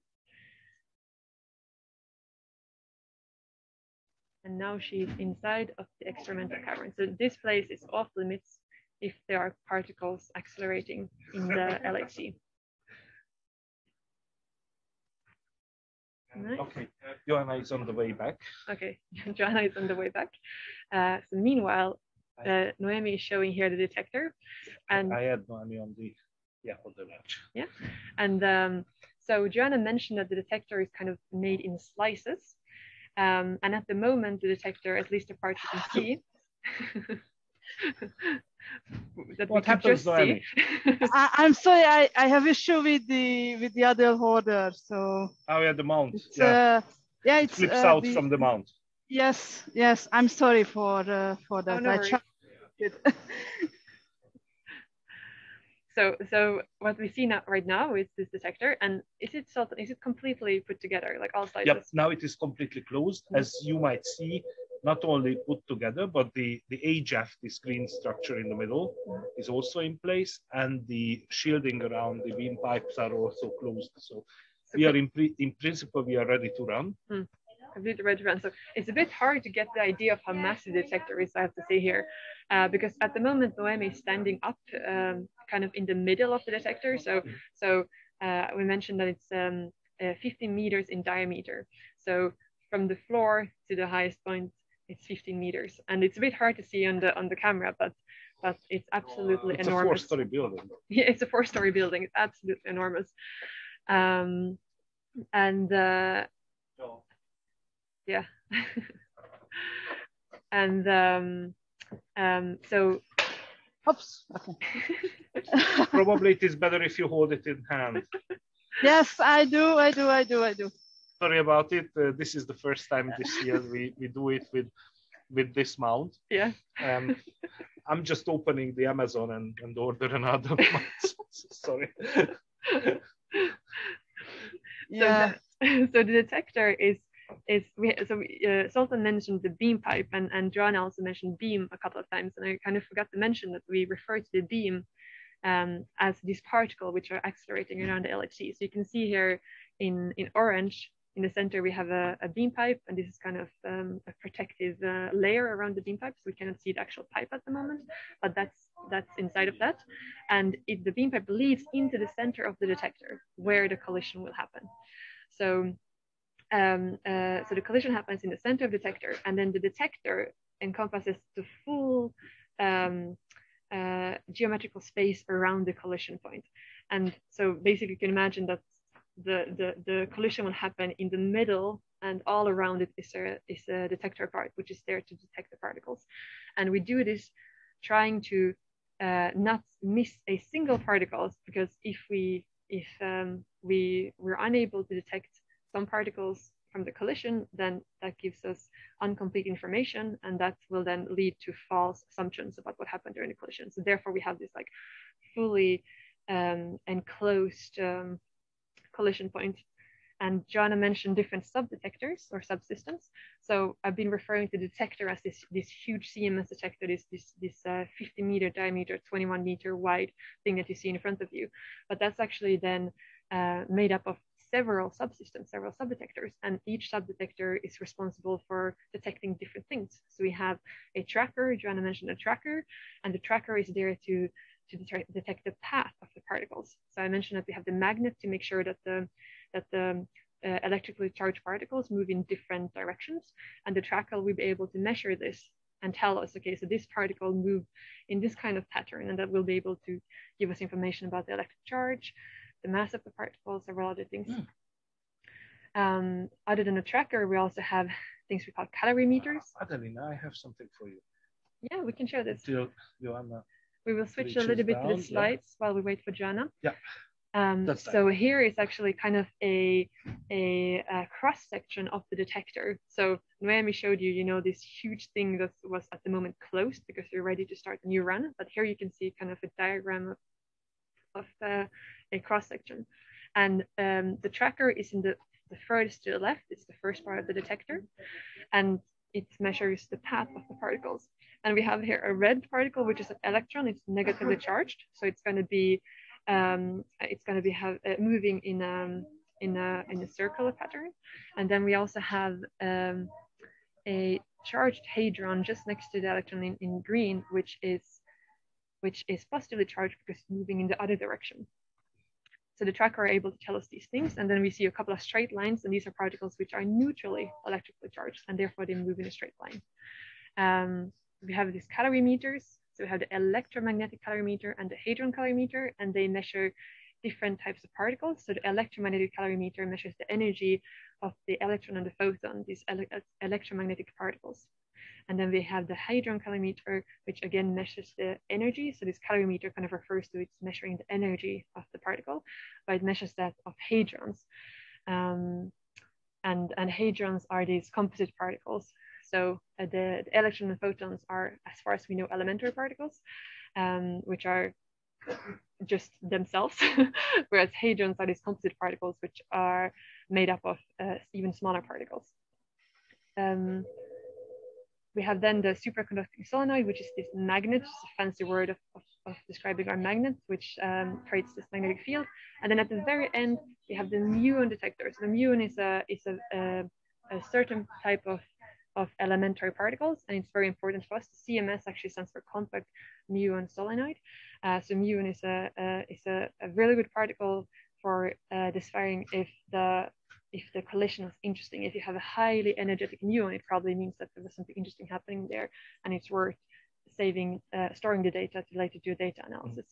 And now she's inside of the experimental cavern. So this place is off limits if there are particles accelerating in the LHC. Nice. Okay, Joanna is on the way back. Okay, Joanna is on the way back. Uh, so meanwhile, uh, Noemi is showing here the detector, and I had Noemi on the yeah on the watch. Yeah, and um, so Joanna mentioned that the detector is kind of made in slices, um, and at the moment the detector, at least the part you can see. That what happens, Noemi? I, am sorry, I, I have issue with the with the other holder. So oh yeah, the mount. It's, yeah, uh, yeah, it flips uh, out the, from the mount. Yes, yes. I'm sorry for uh, for that. Oh, no so so what we see now right now is this detector, and is it sort is it completely put together, like all sides? Yep. Now it is completely closed, as you might see not only put together, but the, the HF, the screen structure in the middle, is also in place, and the shielding around the beam pipes are also closed. So we are in, in principle, we are ready to run. Hmm. Completely ready to run. So it's a bit hard to get the idea of how massive the detector is, I have to say here, uh, because at the moment, Noemi is standing up um, kind of in the middle of the detector. So, so uh, we mentioned that it's um, uh, 15 meters in diameter. So from the floor to the highest point it's 15 meters. And it's a bit hard to see on the on the camera but but it's absolutely it's enormous. a four-story building. Yeah it's a four-story building. It's absolutely enormous. Um and uh yeah. And um um so. Oops okay. Probably it is better if you hold it in hand. Yes i do i do i do i do sorry about it. Uh, this is the first time this year we, we do it with with this mount. Yeah. Um, I'm just opening the Amazon and, and order another mount. sorry. yeah. So the, so the detector is is we so uh, Zoltan mentioned the beam pipe and and Joanna also mentioned beam a couple of times and I kind of forgot to mention that we refer to the beam um, as this particle which are accelerating around the LHC. So you can see here in in orange in the center we have a, a beam pipe and this is kind of um, a protective uh, layer around the beam pipe so we cannot see the actual pipe at the moment but that's that's inside of that. And if the beam pipe leads into the center of the detector where the collision will happen. So um, uh, so the collision happens in the center of the detector, and then the detector encompasses the full um, uh, geometrical space around the collision point. And so basically, you can imagine that the, the, the collision will happen in the middle, and all around it is a, is a detector part, which is there to detect the particles. And we do this trying to uh, not miss a single particles, because if we if um, we were unable to detect some particles from the collision, then that gives us incomplete information, and that will then lead to false assumptions about what happened during the collision. So therefore, we have this like fully um, enclosed um, collision point. And Joanna mentioned different subdetectors or subsystems. So I've been referring to the detector as this, this huge CMS detector, this, this, this uh, 50 meter diameter, 21 meter wide thing that you see in front of you. But that's actually then uh, made up of several subsystems, several subdetectors, and each subdetector is responsible for detecting different things. So we have a tracker, Joanna mentioned a tracker, and the tracker is there to, to detect the path of the particles. So I mentioned that we have the magnet to make sure that the, that the uh, electrically charged particles move in different directions, and the tracker will be able to measure this and tell us, okay, so this particle moved in this kind of pattern, and that will be able to give us information about the electric charge, the mass of the particles, several other things. Mm. Um, other than a tracker, we also have things we call calorimeters. Adelina, I have something for you. Yeah, we can show this. Joanna. We will switch a little bit down, to the slides yeah. while we wait for Joanna. Yeah. Um, so here is actually kind of a, a, a, cross section of the detector. So Noemi showed you, you know, this huge thing that was at the moment closed because we're ready to start a new run. But here you can see kind of a diagram of, of the a cross section. And um, the tracker is in the, the furthest to the left, it's the first part of the detector, and it measures the path of the particles. And we have here a red particle, which is an electron, it's negatively charged. So it's going to be, um, it's going to be have, uh, moving in, a, in, a, in a circular pattern. And then we also have um, a charged hadron just next to the electron in, in green, which is which is positively charged because it's moving in the other direction. So the tracker are able to tell us these things. And then we see a couple of straight lines, and these are particles which are neutrally electrically charged, and therefore they move in a straight line. Um, we have these calorimeters. So we have the electromagnetic calorimeter and the hadron calorimeter, and they measure different types of particles. So the electromagnetic calorimeter measures the energy of the electron and the photon, these ele electromagnetic particles. And then we have the hadron calorimeter, which again measures the energy. So this calorimeter kind of refers to it's measuring the energy of the particle, but it measures that of hadrons. Um, and, and hadrons are these composite particles. So uh, the, the electron and photons are, as far as we know, elementary particles, um, which are just themselves, whereas hadrons are these composite particles, which are made up of uh, even smaller particles. Um, we have then the superconducting solenoid, which is this magnet, just a fancy word of, of, of describing our magnet, which um, creates this magnetic field. And then at the very end, we have the muon detector. So the muon is a is a, a, a certain type of of elementary particles, and it's very important for us. CMS actually stands for compact muon solenoid. Uh, so muon is a, is a, a, really good particle for uh, if the if the collision was interesting. If you have a highly energetic muon, it probably means that there was something interesting happening there, and it's worth saving, uh, storing the data related to later do data analysis.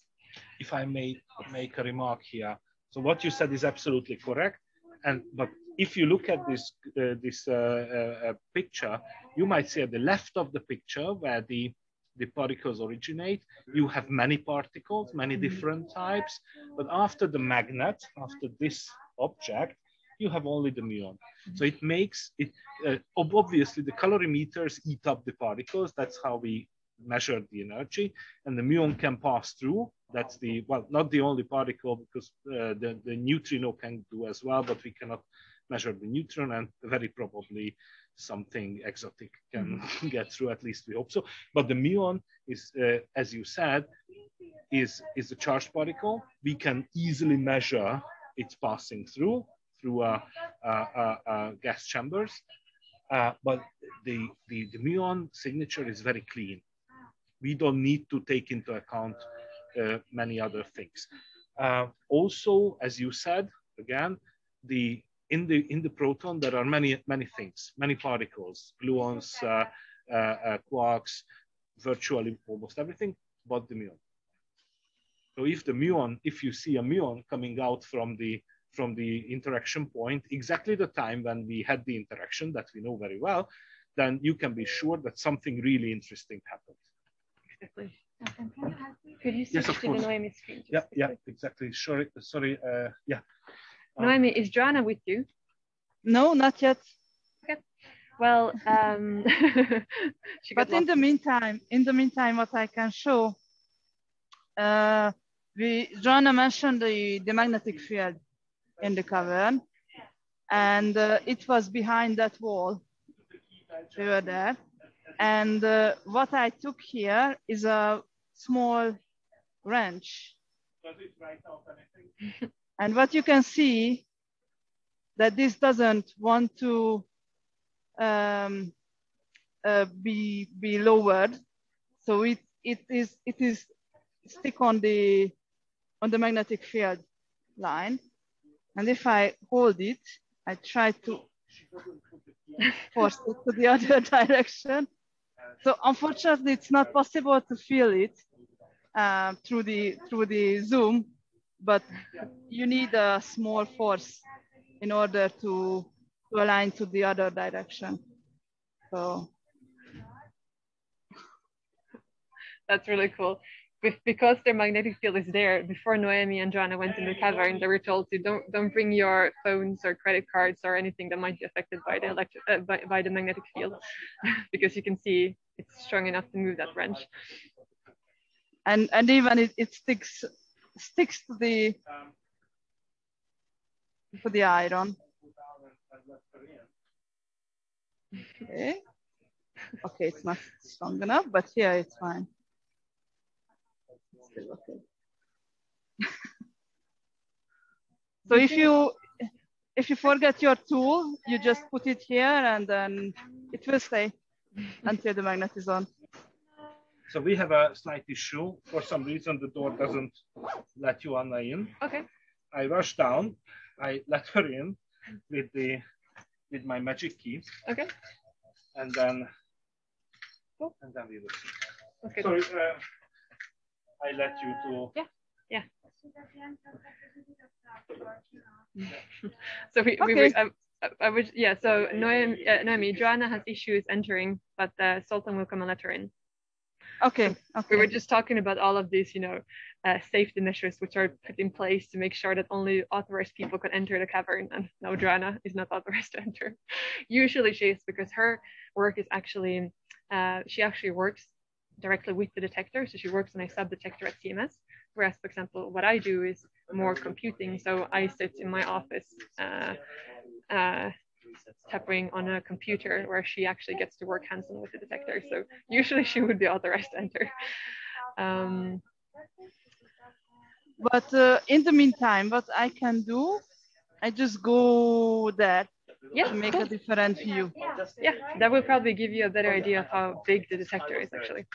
If I may yes. make a remark here, so what you said is absolutely correct, and but if you look at this uh, this uh, uh, uh picture, you might see at the left of the picture where the the particles originate. You have many particles, many mm-hmm. different types, but after the magnet, after this object, you have only the muon. So it makes it, uh, obviously the calorimeters eat up the particles. That's how we measure the energy and the muon can pass through. That's the, well, not the only particle because uh, the, the neutrino can do as well, but we cannot measure the neutron, and very probably something exotic can mm-hmm. get through. At least we hope so. But the muon is, uh, as you said, is is a charged particle. We can easily measure its passing through through uh, uh, uh, gas chambers. but the, the, the muon signature is very clean. We don't need to take into account many other things. also, as you said, again, the in the in the proton there are many many things, many particles, gluons, uh, uh, uh, quarks, virtually almost everything, but the muon. So if the muon, if you see a muon coming out from the from the interaction point, exactly the time when we had the interaction that we know very well, then you can be sure that something really interesting happened. Exactly. Could you switch yes, to the Noemi screen? Yeah, yeah, exactly. Sorry, sorry. Uh, yeah. Noemi, is Joanna with you? No, not yet. Okay. Well, um, but in the meantime, in the meantime, what I can show, uh, we Joanna mentioned the, the magnetic field in the cavern. And uh, it was behind that wall. We were there. And uh, what I took here is a small wrench. and what you can see that this doesn't want to um, uh, be be lowered. So it it is it is stick on the on the magnetic field line. And if I hold it, I try to force it to the other direction. So unfortunately, it's not possible to feel it uh, through the through the zoom, but you need a small force in order to, to align to the other direction. So that's really cool because their magnetic field is there, before Noemi and Joanna went in the cavern, they were told to don't don't bring your phones or credit cards or anything that might be affected by the electric uh, by, by the magnetic field, because you can see it's strong enough to move that wrench. And and even it, it sticks sticks to the to the iron. Okay. Okay, it's not strong enough, but here it's fine Still okay. so if you if you forget your tool, you just put it here and then it will stay until the magnet is on. So we have a slight issue. For some reason, the door doesn't let you Anna in. Okay. I rush down. I let her in with the with my magic key. Okay. And then cool. and then we will see. Okay. Sorry. Uh, I let you to. Yeah, yeah. so we, okay. we were, I, I would, yeah, so Noemi, uh, Noemi, Joanna has issues entering, but uh, Zoltan will come and let her in. Okay. okay. We were just talking about all of these, you know, uh, safety measures which are put in place to make sure that only authorized people can enter the cavern. And no, Joanna is not authorized to enter. Usually she is because her work is actually, uh, she actually works directly with the detector. So she works on a sub detector at CMS. Whereas, for example, what I do is more computing. So I sit in my office uh, tapping on a computer where she actually gets to work hands-on with the detector. So usually she would be authorized to enter. Um, but uh, in the meantime, what I can do, I just go there yeah, to make cool. a different view. Yeah, that will probably give you a better idea of how big the detector is actually.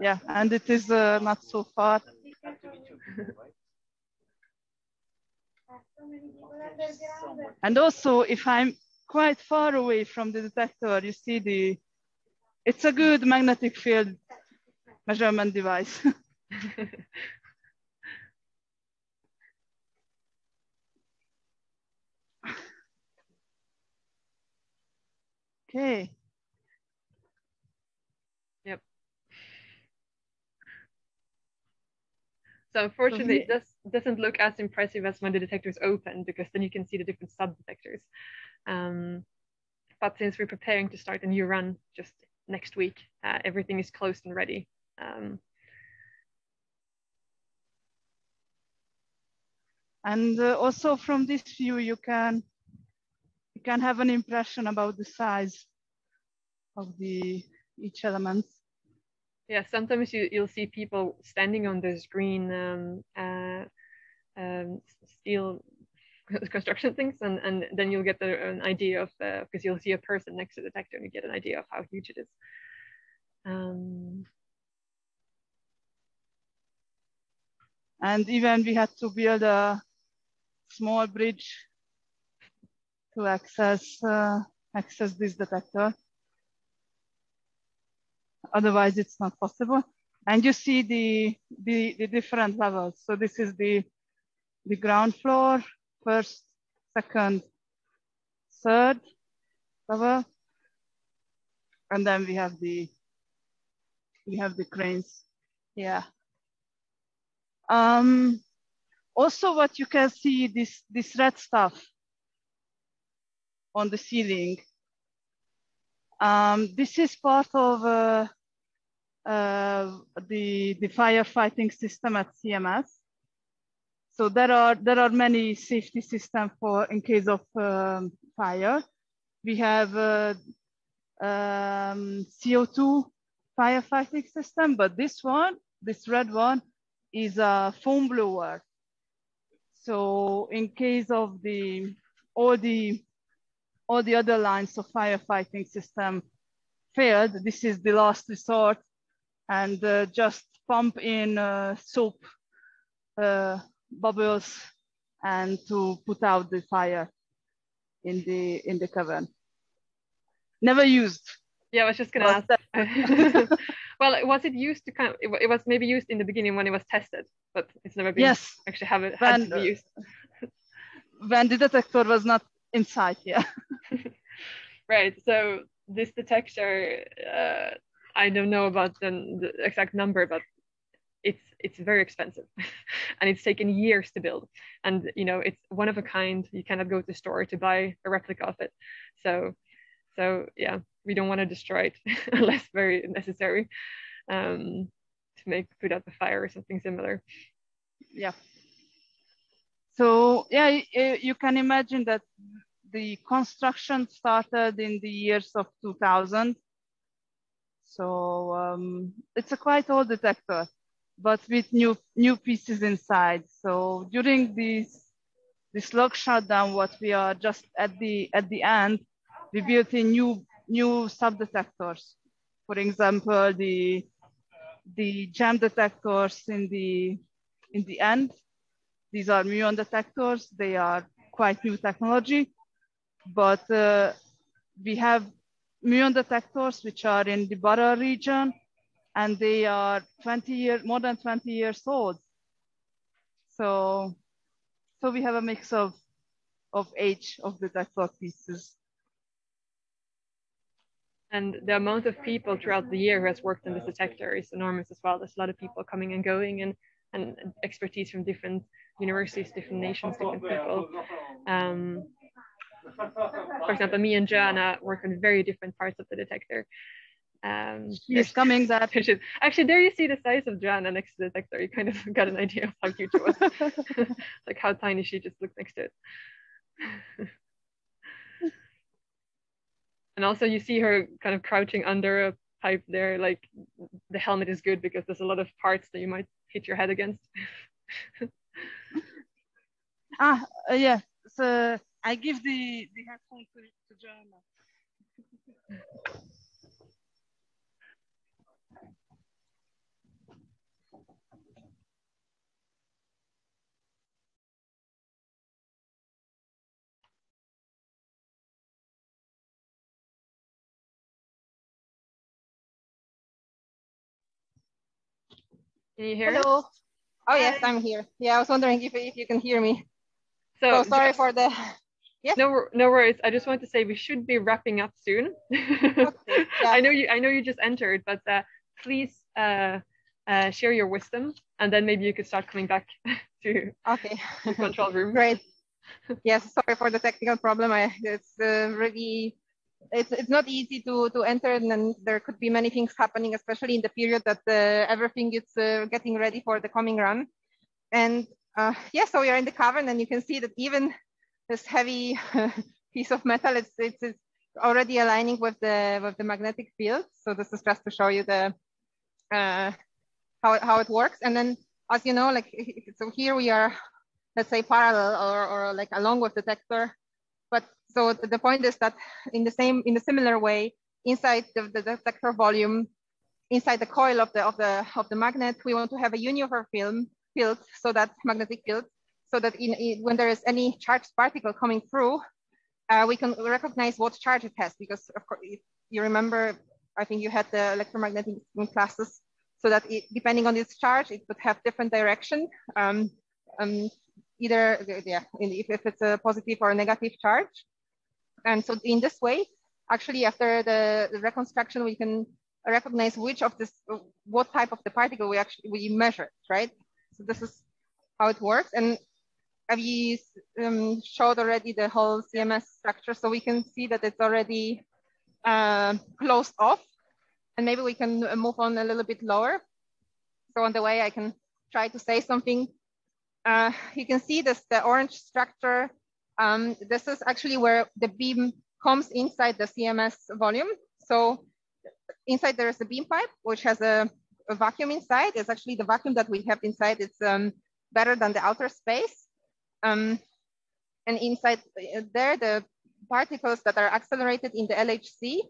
Yeah, and it is uh, not so far. and also, if I'm quite far away from the detector, you see the, it's a good magnetic field measurement device. Okay. Yep. So unfortunately, it does, doesn't look as impressive as when the detector is open because then you can see the different sub-detectors. Um, but since we're preparing to start a new run just next week, uh, everything is closed and ready. Um, and uh, also from this view, you can you can have an impression about the size of the each element. Yeah, sometimes you, you'll see people standing on this green um, uh, um, steel construction things, and, and then you'll get the, an idea of, because uh, you'll see a person next to the detector and you get an idea of how huge it is. Um, and even we had to build a small bridge to access uh, access this detector. Otherwise, it's not possible. And you see the, the, the different levels. So this is the, the ground floor, first, second, third level. And then we have the, we have the cranes. Yeah. Um, also what you can see, this, this red stuff on the ceiling. Um, this is part of uh, uh, the, the firefighting system at CMS. So there are, there are many safety systems for in case of um, fire. We have uh, um, CO2 firefighting system, but this one, this red one, is a foam blower. So in case of the all the all the other lines of firefighting system failed, this is the last resort, and uh, just pump in uh, soap uh, bubbles and to put out the fire in the in the cavern. Never used. Yeah, I was just gonna ask. well, was it used to kind of? It, was maybe used in the beginning when it was tested, but it's never been yes. actually have it had when, to be used. when the detector was not inside, yeah. right. So this detector, uh, I don't know about the, the exact number, but it's it's very expensive. And it's taken years to build. And you know it's one of a kind. You cannot go to the store to buy a replica of it. So so yeah we don't want to destroy it unless very necessary um, to make put out the fire or something similar. Yeah. So yeah you can imagine that the construction started in the years of 2000 so um, it's a quite old detector but with new new pieces inside. So during this this log shutdown, what we are just at the at the end, we built in new new sub detectors. For example, the the GEM detectors in the in the end. These are muon detectors. They are quite new technology, but uh, we have muon detectors which are in the Barrel region and they are 20 years, more than 20 years old. So, so we have a mix of, of age of the detector pieces. And the amount of people throughout the year who has worked on this detector is enormous as well. There's a lot of people coming and going and, and expertise from different universities, different nations, different people. Um, for example, me and Joanna work on very different parts of the detector. Um, She's coming that. Actually, there you see the size of Joanna next to the detector. You kind of got an idea of how huge it was. like how tiny she just looked next to it. and also you see her kind of crouching under a pipe there. Like the helmet is good because there's a lot of parts that you might hit your head against. ah, uh, yeah. So I give the, the headphone to, to Joanna. Can you hear Hello. Us? Oh yes, I'm here. Yeah, I was wondering if, if you can hear me. So, so sorry for the yeah. No, no worries. I just want to say we should be wrapping up soon. Okay, yeah. I know you. I know you just entered, but uh, please uh, uh, share your wisdom, and then maybe you could start coming back to okay the control room. Great. Yes, sorry for the technical problem. I it's uh, really it's it's not easy to to enter and then there could be many things happening especially in the period that uh, everything is uh, getting ready for the coming run and uh, yeah so we are in the cavern and you can see that even this heavy piece of metal. It's, it's, it's already aligning with the with the magnetic field. So this is just to show you the uh, how it, how it works. And then, as you know, like so here we are, let's say parallel or or like along with the detector. So the point is that in the same in a similar way, inside the, the detector volume, inside the coil of the of the of the magnet, we want to have a uniform film field so that magnetic field so that in, in, when there is any charged particle coming through, uh, we can recognize what charge it has because of course, you remember, I think you had the electromagnetic classes so that it, depending on its charge, it would have different direction. Um, um, either, yeah, if, if it's a positive or a negative charge. And so in this way, actually after the, the reconstruction, we can recognize which of this, what type of the particle we actually, we measured, right? So this is how it works. And have you um, showed already the whole CMS structure so we can see that it's already uh, closed off and maybe we can move on a little bit lower. So on the way I can try to say something. Uh, you can see this, the orange structure. Um, this is actually where the beam comes inside the CMS volume. So inside there is a beam pipe, which has a, a vacuum inside. It's actually the vacuum that we have inside. It's um, better than the outer space. Um, and inside there, the particles that are accelerated in the LHC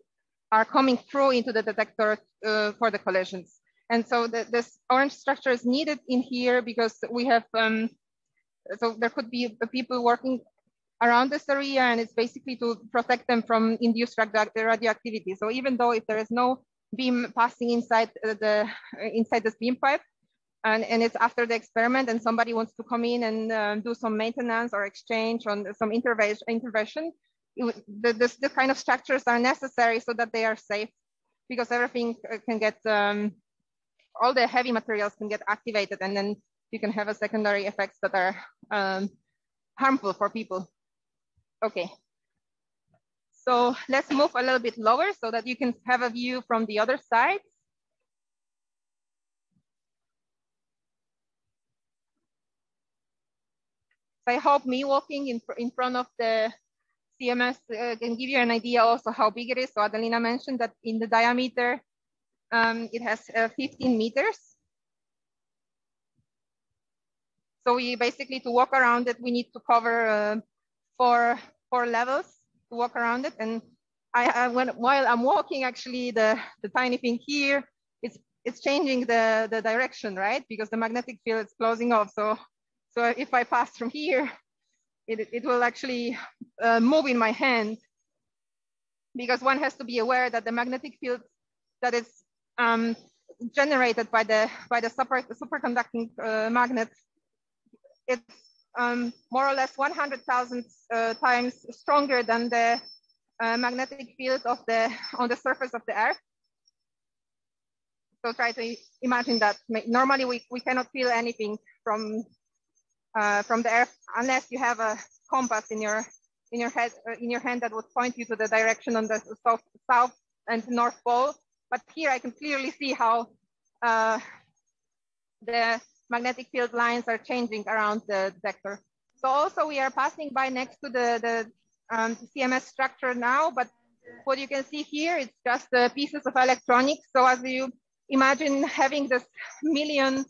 are coming through into the detector uh, for the collisions. And so the, this orange structure is needed in here because we have, um, so there could be people working around this area and it's basically to protect them from induced radioactivity. So even though if there is no beam passing inside the inside this beam pipe, and, and it's after the experiment and somebody wants to come in and uh, do some maintenance or exchange on some intervention, intervention the, this, the kind of structures are necessary so that they are safe because everything uh, can get, um, all the heavy materials can get activated and then you can have a secondary effects that are um, harmful for people. Okay. So let's move a little bit lower so that you can have a view from the other side. So I hope me walking in, in front of the CMS uh, can give you an idea also how big it is. So Adelina mentioned that in the diameter, um, it has uh, 15 meters. So we basically, to walk around it, we need to cover uh, four, four levels to walk around it. And I, I when, while I'm walking, actually, the, the tiny thing here, it's, it's changing the, the direction, right? Because the magnetic field is closing off. So so if I pass from here, it, it will actually uh, move in my hand because one has to be aware that the magnetic field that is um, generated by the by the super, superconducting uh, magnet, it's um, more or less 100,000 uh, times stronger than the uh, magnetic field of the on the surface of the Earth. So try to imagine that. Normally we, we cannot feel anything from uh, from the earth unless you have a compass in your in your head uh, in your hand that would point you to the direction on the south south and north pole but here i can clearly see how uh, the magnetic field lines are changing around the detector so also we are passing by next to the the um, cms structure now but what you can see here is just the pieces of electronics so as you imagine having this million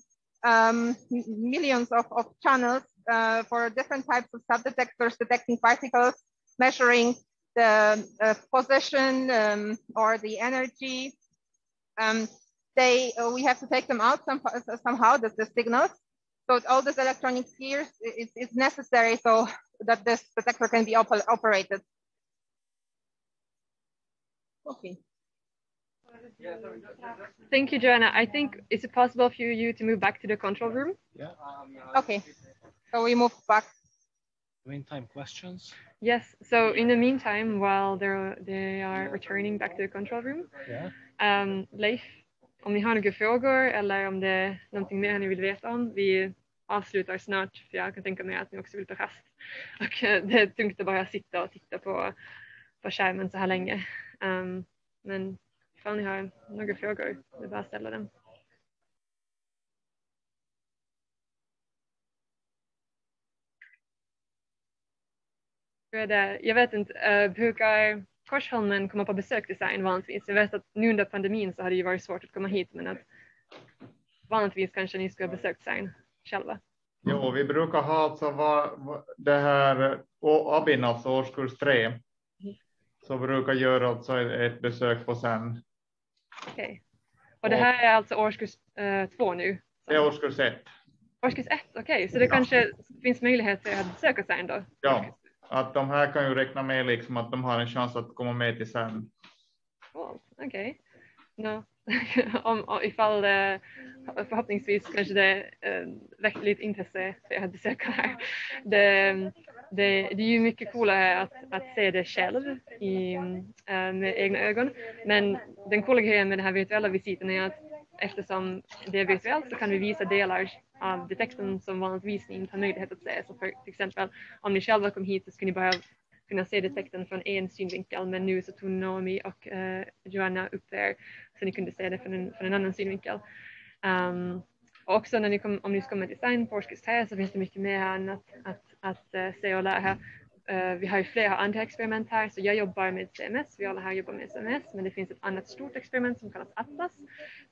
um, millions of, of channels uh, for different types of subdetectors detecting particles, measuring the uh, position um, or the energy. Um, they, uh, we have to take them out some, somehow, the, the signals. So all this electronics here is, is necessary so that this detector can be op operated. Okay. Thank you, Joanna. I think, is it possible for you to move back to the control room? Yeah. Okay. So we move back. Meantime, questions? Yes. So in the meantime, while they're, they are returning back to the control room, yeah. um, Leif, om ni har några frågor eller om det är någonting mer ni vill veta om, vi avslutar snart för jag kan tänka mig att ni också vill ta rast. Och eh, det är tungt att bara sitta och titta på, på skärmen så här länge. Um, men ifall ni har några frågor, det är bara att ställa dem. jag vet inte, uh, brukar Korsholmen komma på besök till Cern vanligtvis? Jag vet att nu under pandemin så har det ju varit svårt att komma hit men att vanligtvis kanske ni skulle ha besökt Cern själva. Jo, vi brukar ha alltså vad, det här ABIN, alltså årskurs 3. Mm. Så brukar göra alltså ett besök på Cern. Okej. Okay. Och det här är alltså årskurs eh, två nu? Det är årskurs ett. Årskurs ett, okej, okay. så det ja. kanske finns möjlighet att besöka CERN då? Ja, att de här kan ju räkna med liksom att de har en chans att komma med till CERN. Oh, Okej. Okay. No. om, ifall det förhoppningsvis kanske det äh, lite intresse för att besöka här. Det, det, det är ju mycket coolare att, att se det själv i, äh, med egna ögon. Men den coola grejen med den här virtuella visiten är att eftersom det är virtuellt så kan vi visa delar av detektorn som vanligtvis ni inte har möjlighet att se. Så för till exempel om ni själva kom hit så skulle ni bara kunna se detektorn från en synvinkel men nu så tog Naomi och uh, Joanna upp där så ni kunde se det från en, från en annan synvinkel. Um, och också när ni kom, om ni ska med design på årskurs 3 så finns det mycket mer än att, att, att uh, se och lära. Uh, vi har ju flera andra experiment här, så jag jobbar med CMS, vi alla här jobbar med CMS, men det finns ett annat stort experiment som kallas Atlas,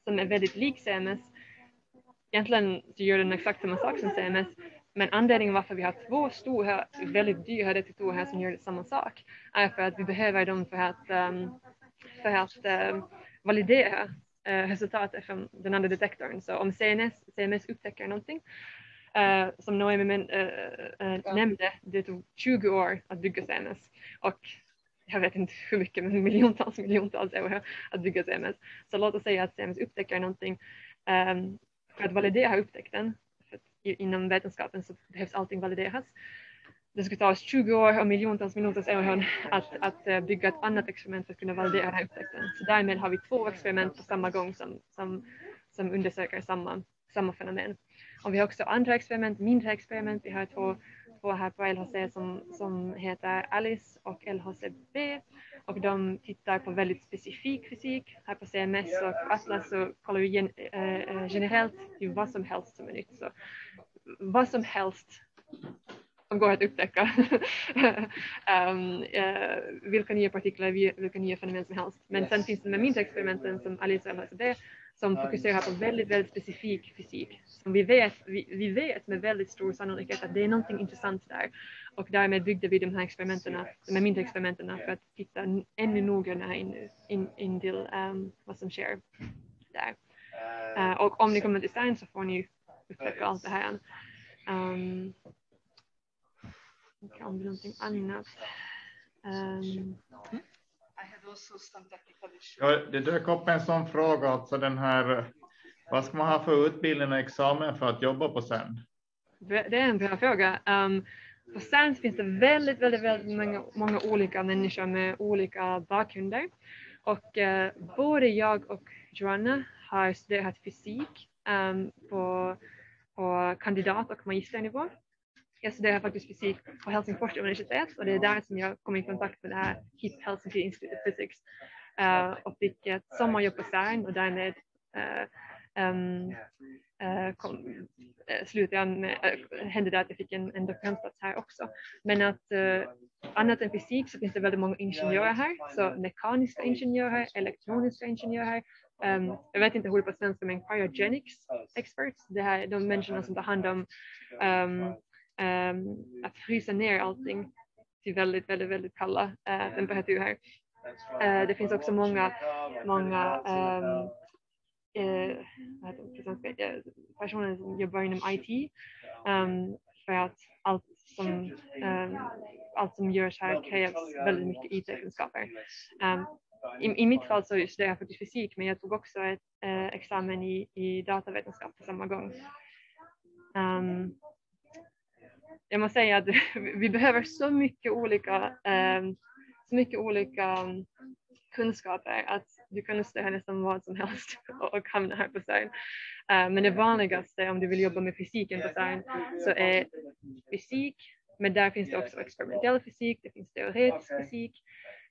som är väldigt lik CMS. Egentligen så gör den exakt samma sak som CMS, men anledningen varför vi har två stora, väldigt dyra detektorer här som gör samma sak är för att vi behöver dem för att, um, för att um, validera uh, resultatet från den andra detektorn. Så om CNS, CMS upptäcker någonting uh, som Noemi uh, uh, nämnde, det tog 20 år att bygga CMS och jag vet inte hur mycket, men miljontals miljontals år att bygga CMS. Så låt oss säga att CMS upptäcker någonting um, för att validera upptäckten inom vetenskapen så behövs allting valideras. Det skulle ta oss 20 år och miljontals miljontals år att, att eh, bygga ett annat experiment för att kunna validera den här upptäckten. Så därmed har vi två experiment på samma gång som, som, som undersöker samma, samma fenomen. Och vi har också andra experiment, mindre experiment. Vi har två, två här på LHC som, som heter Alice och LHCB och de tittar på väldigt specifik fysik. Här på CMS och Atlas så kollar vi gen, äh, generellt till vad som helst som är nytt. Så vad som helst som går att upptäcka. um, uh, vilka nya partiklar, vilka nya fenomen som helst. Men sen finns det med mindre experimenten som Alice och LHCB som fokuserar på väldigt, väldigt specifik fysik. Som vi, vet, vi, vi vet med väldigt stor sannolikhet att det är någonting intressant där. Och därmed byggde vi de här experimenten, de här mindre experimenten för att titta ännu noggrannare in, in, in till um, vad som sker där. Uh, och om ni kommer till design så får ni upptäcka allt det här. Um, kan bli någonting annat. Um, Ja, det dök upp en sån fråga, alltså den här, vad ska man ha för utbildning och examen för att jobba på CERN? Det är en bra fråga. Um, på CERN finns det väldigt, väldigt, väldigt många, många olika människor med olika bakgrunder. Och uh, både jag och Joanna har studerat fysik um, på, på kandidat och magisternivå. Jag studerar faktiskt fysik på Helsingfors universitet och det är där som jag kom i kontakt med det här HIP Helsinki Institute of Physics uh, och fick ett sommarjobb på CERN och därmed uh, um, uh, kom, slutade jag med, hände det att jag fick en, en doktorandplats här också. Men att uh, annat än fysik så finns det väldigt många ingenjörer här, så mekaniska ingenjörer, elektroniska ingenjörer, um, jag vet inte hur det är på svenska, men cryogenics experts, det här de människorna som tar hand om um, Ehm, att frysa ner allting till väldigt, väldigt, väldigt kalla uh, temperaturer. Uh, det finns också många, många um, uh, personer som jobbar inom IT um, ehm, för att allt som, um, allt som görs här krävs väldigt mycket IT-kunskaper. Um, i, I mitt fall så studerade jag faktiskt fysik men jag tog också ett uh, examen i, i datavetenskap på samma gång. Um, jag måste säga att vi behöver så mycket olika, ehm, så mycket olika ehm, kunskaper att du kan studera nästan vad som helst och hamna här på CERN. Ehm, men det vanligaste om du vill jobba med fysiken på CERN så är fysik, men där finns det också experimentell fysik, det finns teoretisk fysik.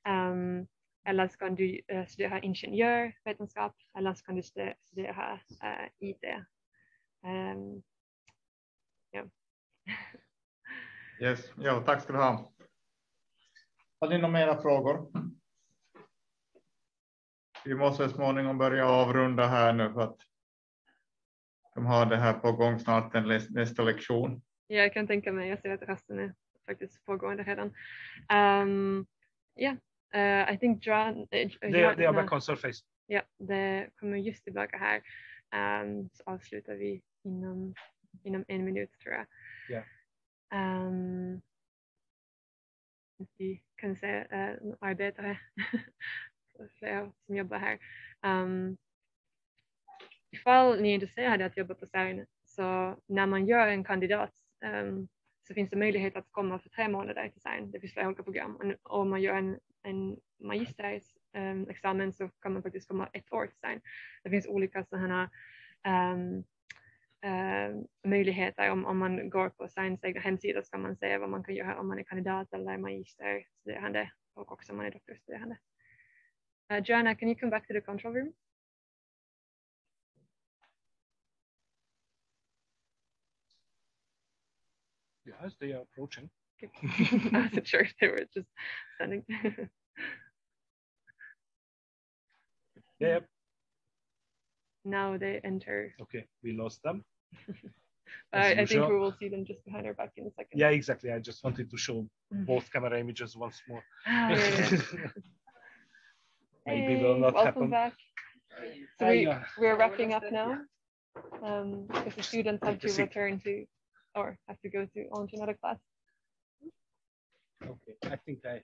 Um, eller så kan du eh, studera ingenjörvetenskap eller så kan du studera eh, uh, IT. Um, ja. Yes, ja, tack ska du ha. Har ni några mera frågor? Vi måste småningom börja avrunda här nu för att de har det här på gång snart nästa lektion. Ja, jag kan tänka mig. Jag ser att rasten är faktiskt pågående redan. Um, yeah, uh, I think John. Uh, det, det är back on surface. Ja, det kommer just tillbaka här. Um, så avslutar vi inom, inom en minut tror jag. Yeah. Ehm, um, vi kan se uh, arbetare, flera som jobbar här. Um, ifall ni är intresserade att jobba på CERN så när man gör en kandidat um, så finns det möjlighet att komma för tre månader till CERN. Det finns flera olika program. Och om man gör en, en magisterexamen um, så kan man faktiskt komma ett år till CERN. Det finns olika sådana um, möjligheter. Om, om man går på CERNs egna hemsida så kan man se vad man kan göra om man är kandidat eller magisterstuderande och också om man är doktorstuderande. Uh, Joanna, can you come back to the control room? Yes, they are approaching. I wasn't sure if they were just standing. yep. Now they enter. Okay, we lost them. I, I, think we will see them just behind our back in a second. Yeah, exactly. I just wanted to show mm. both camera images once more. Ah, yeah, yeah. Maybe hey, will not welcome happen. back. So we, we're wrapping up now um, because the students have to return to or have to go to on to another class. Okay, I think I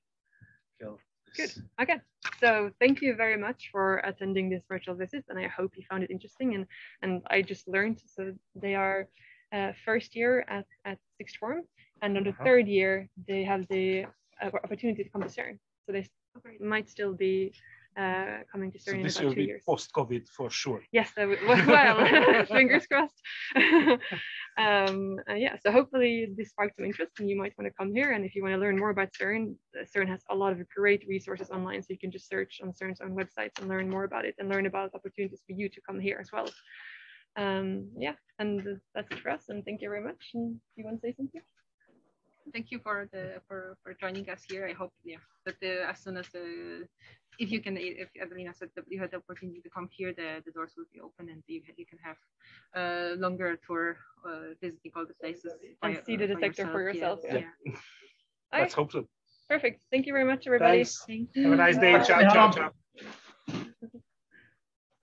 killed. Good. Okay. So thank you very much for attending this virtual visit, and I hope you found it interesting. And and I just learned so they are uh, first year at at sixth form, and on the uh -huh. third year they have the uh, opportunity to come to CERN. So they might still be uh, coming to CERN so in this will two be years. Post-COVID for sure. Yes, would, well, fingers crossed. um, uh, yeah, so hopefully this sparked some interest and you might want to come here. And if you want to learn more about CERN, CERN has a lot of great resources online. So you can just search on CERN's own website and learn more about it and learn about opportunities for you to come here as well. Um, yeah, and that's it for us. And thank you very much. And you want to say something? Thank you for the for, for joining us here. I hope yeah that the, as soon as the if you can, if Adelina said that you had the opportunity to come here, the, the doors will be open and you, you can have a longer tour uh, visiting all the places. And by, see the detector for yourself. For yourself yeah. yeah. Let's hope so. Perfect. Thank you very much, everybody. Thanks. Thank Have a nice day. Ciao, ciao, ciao.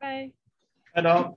Bye. Hello.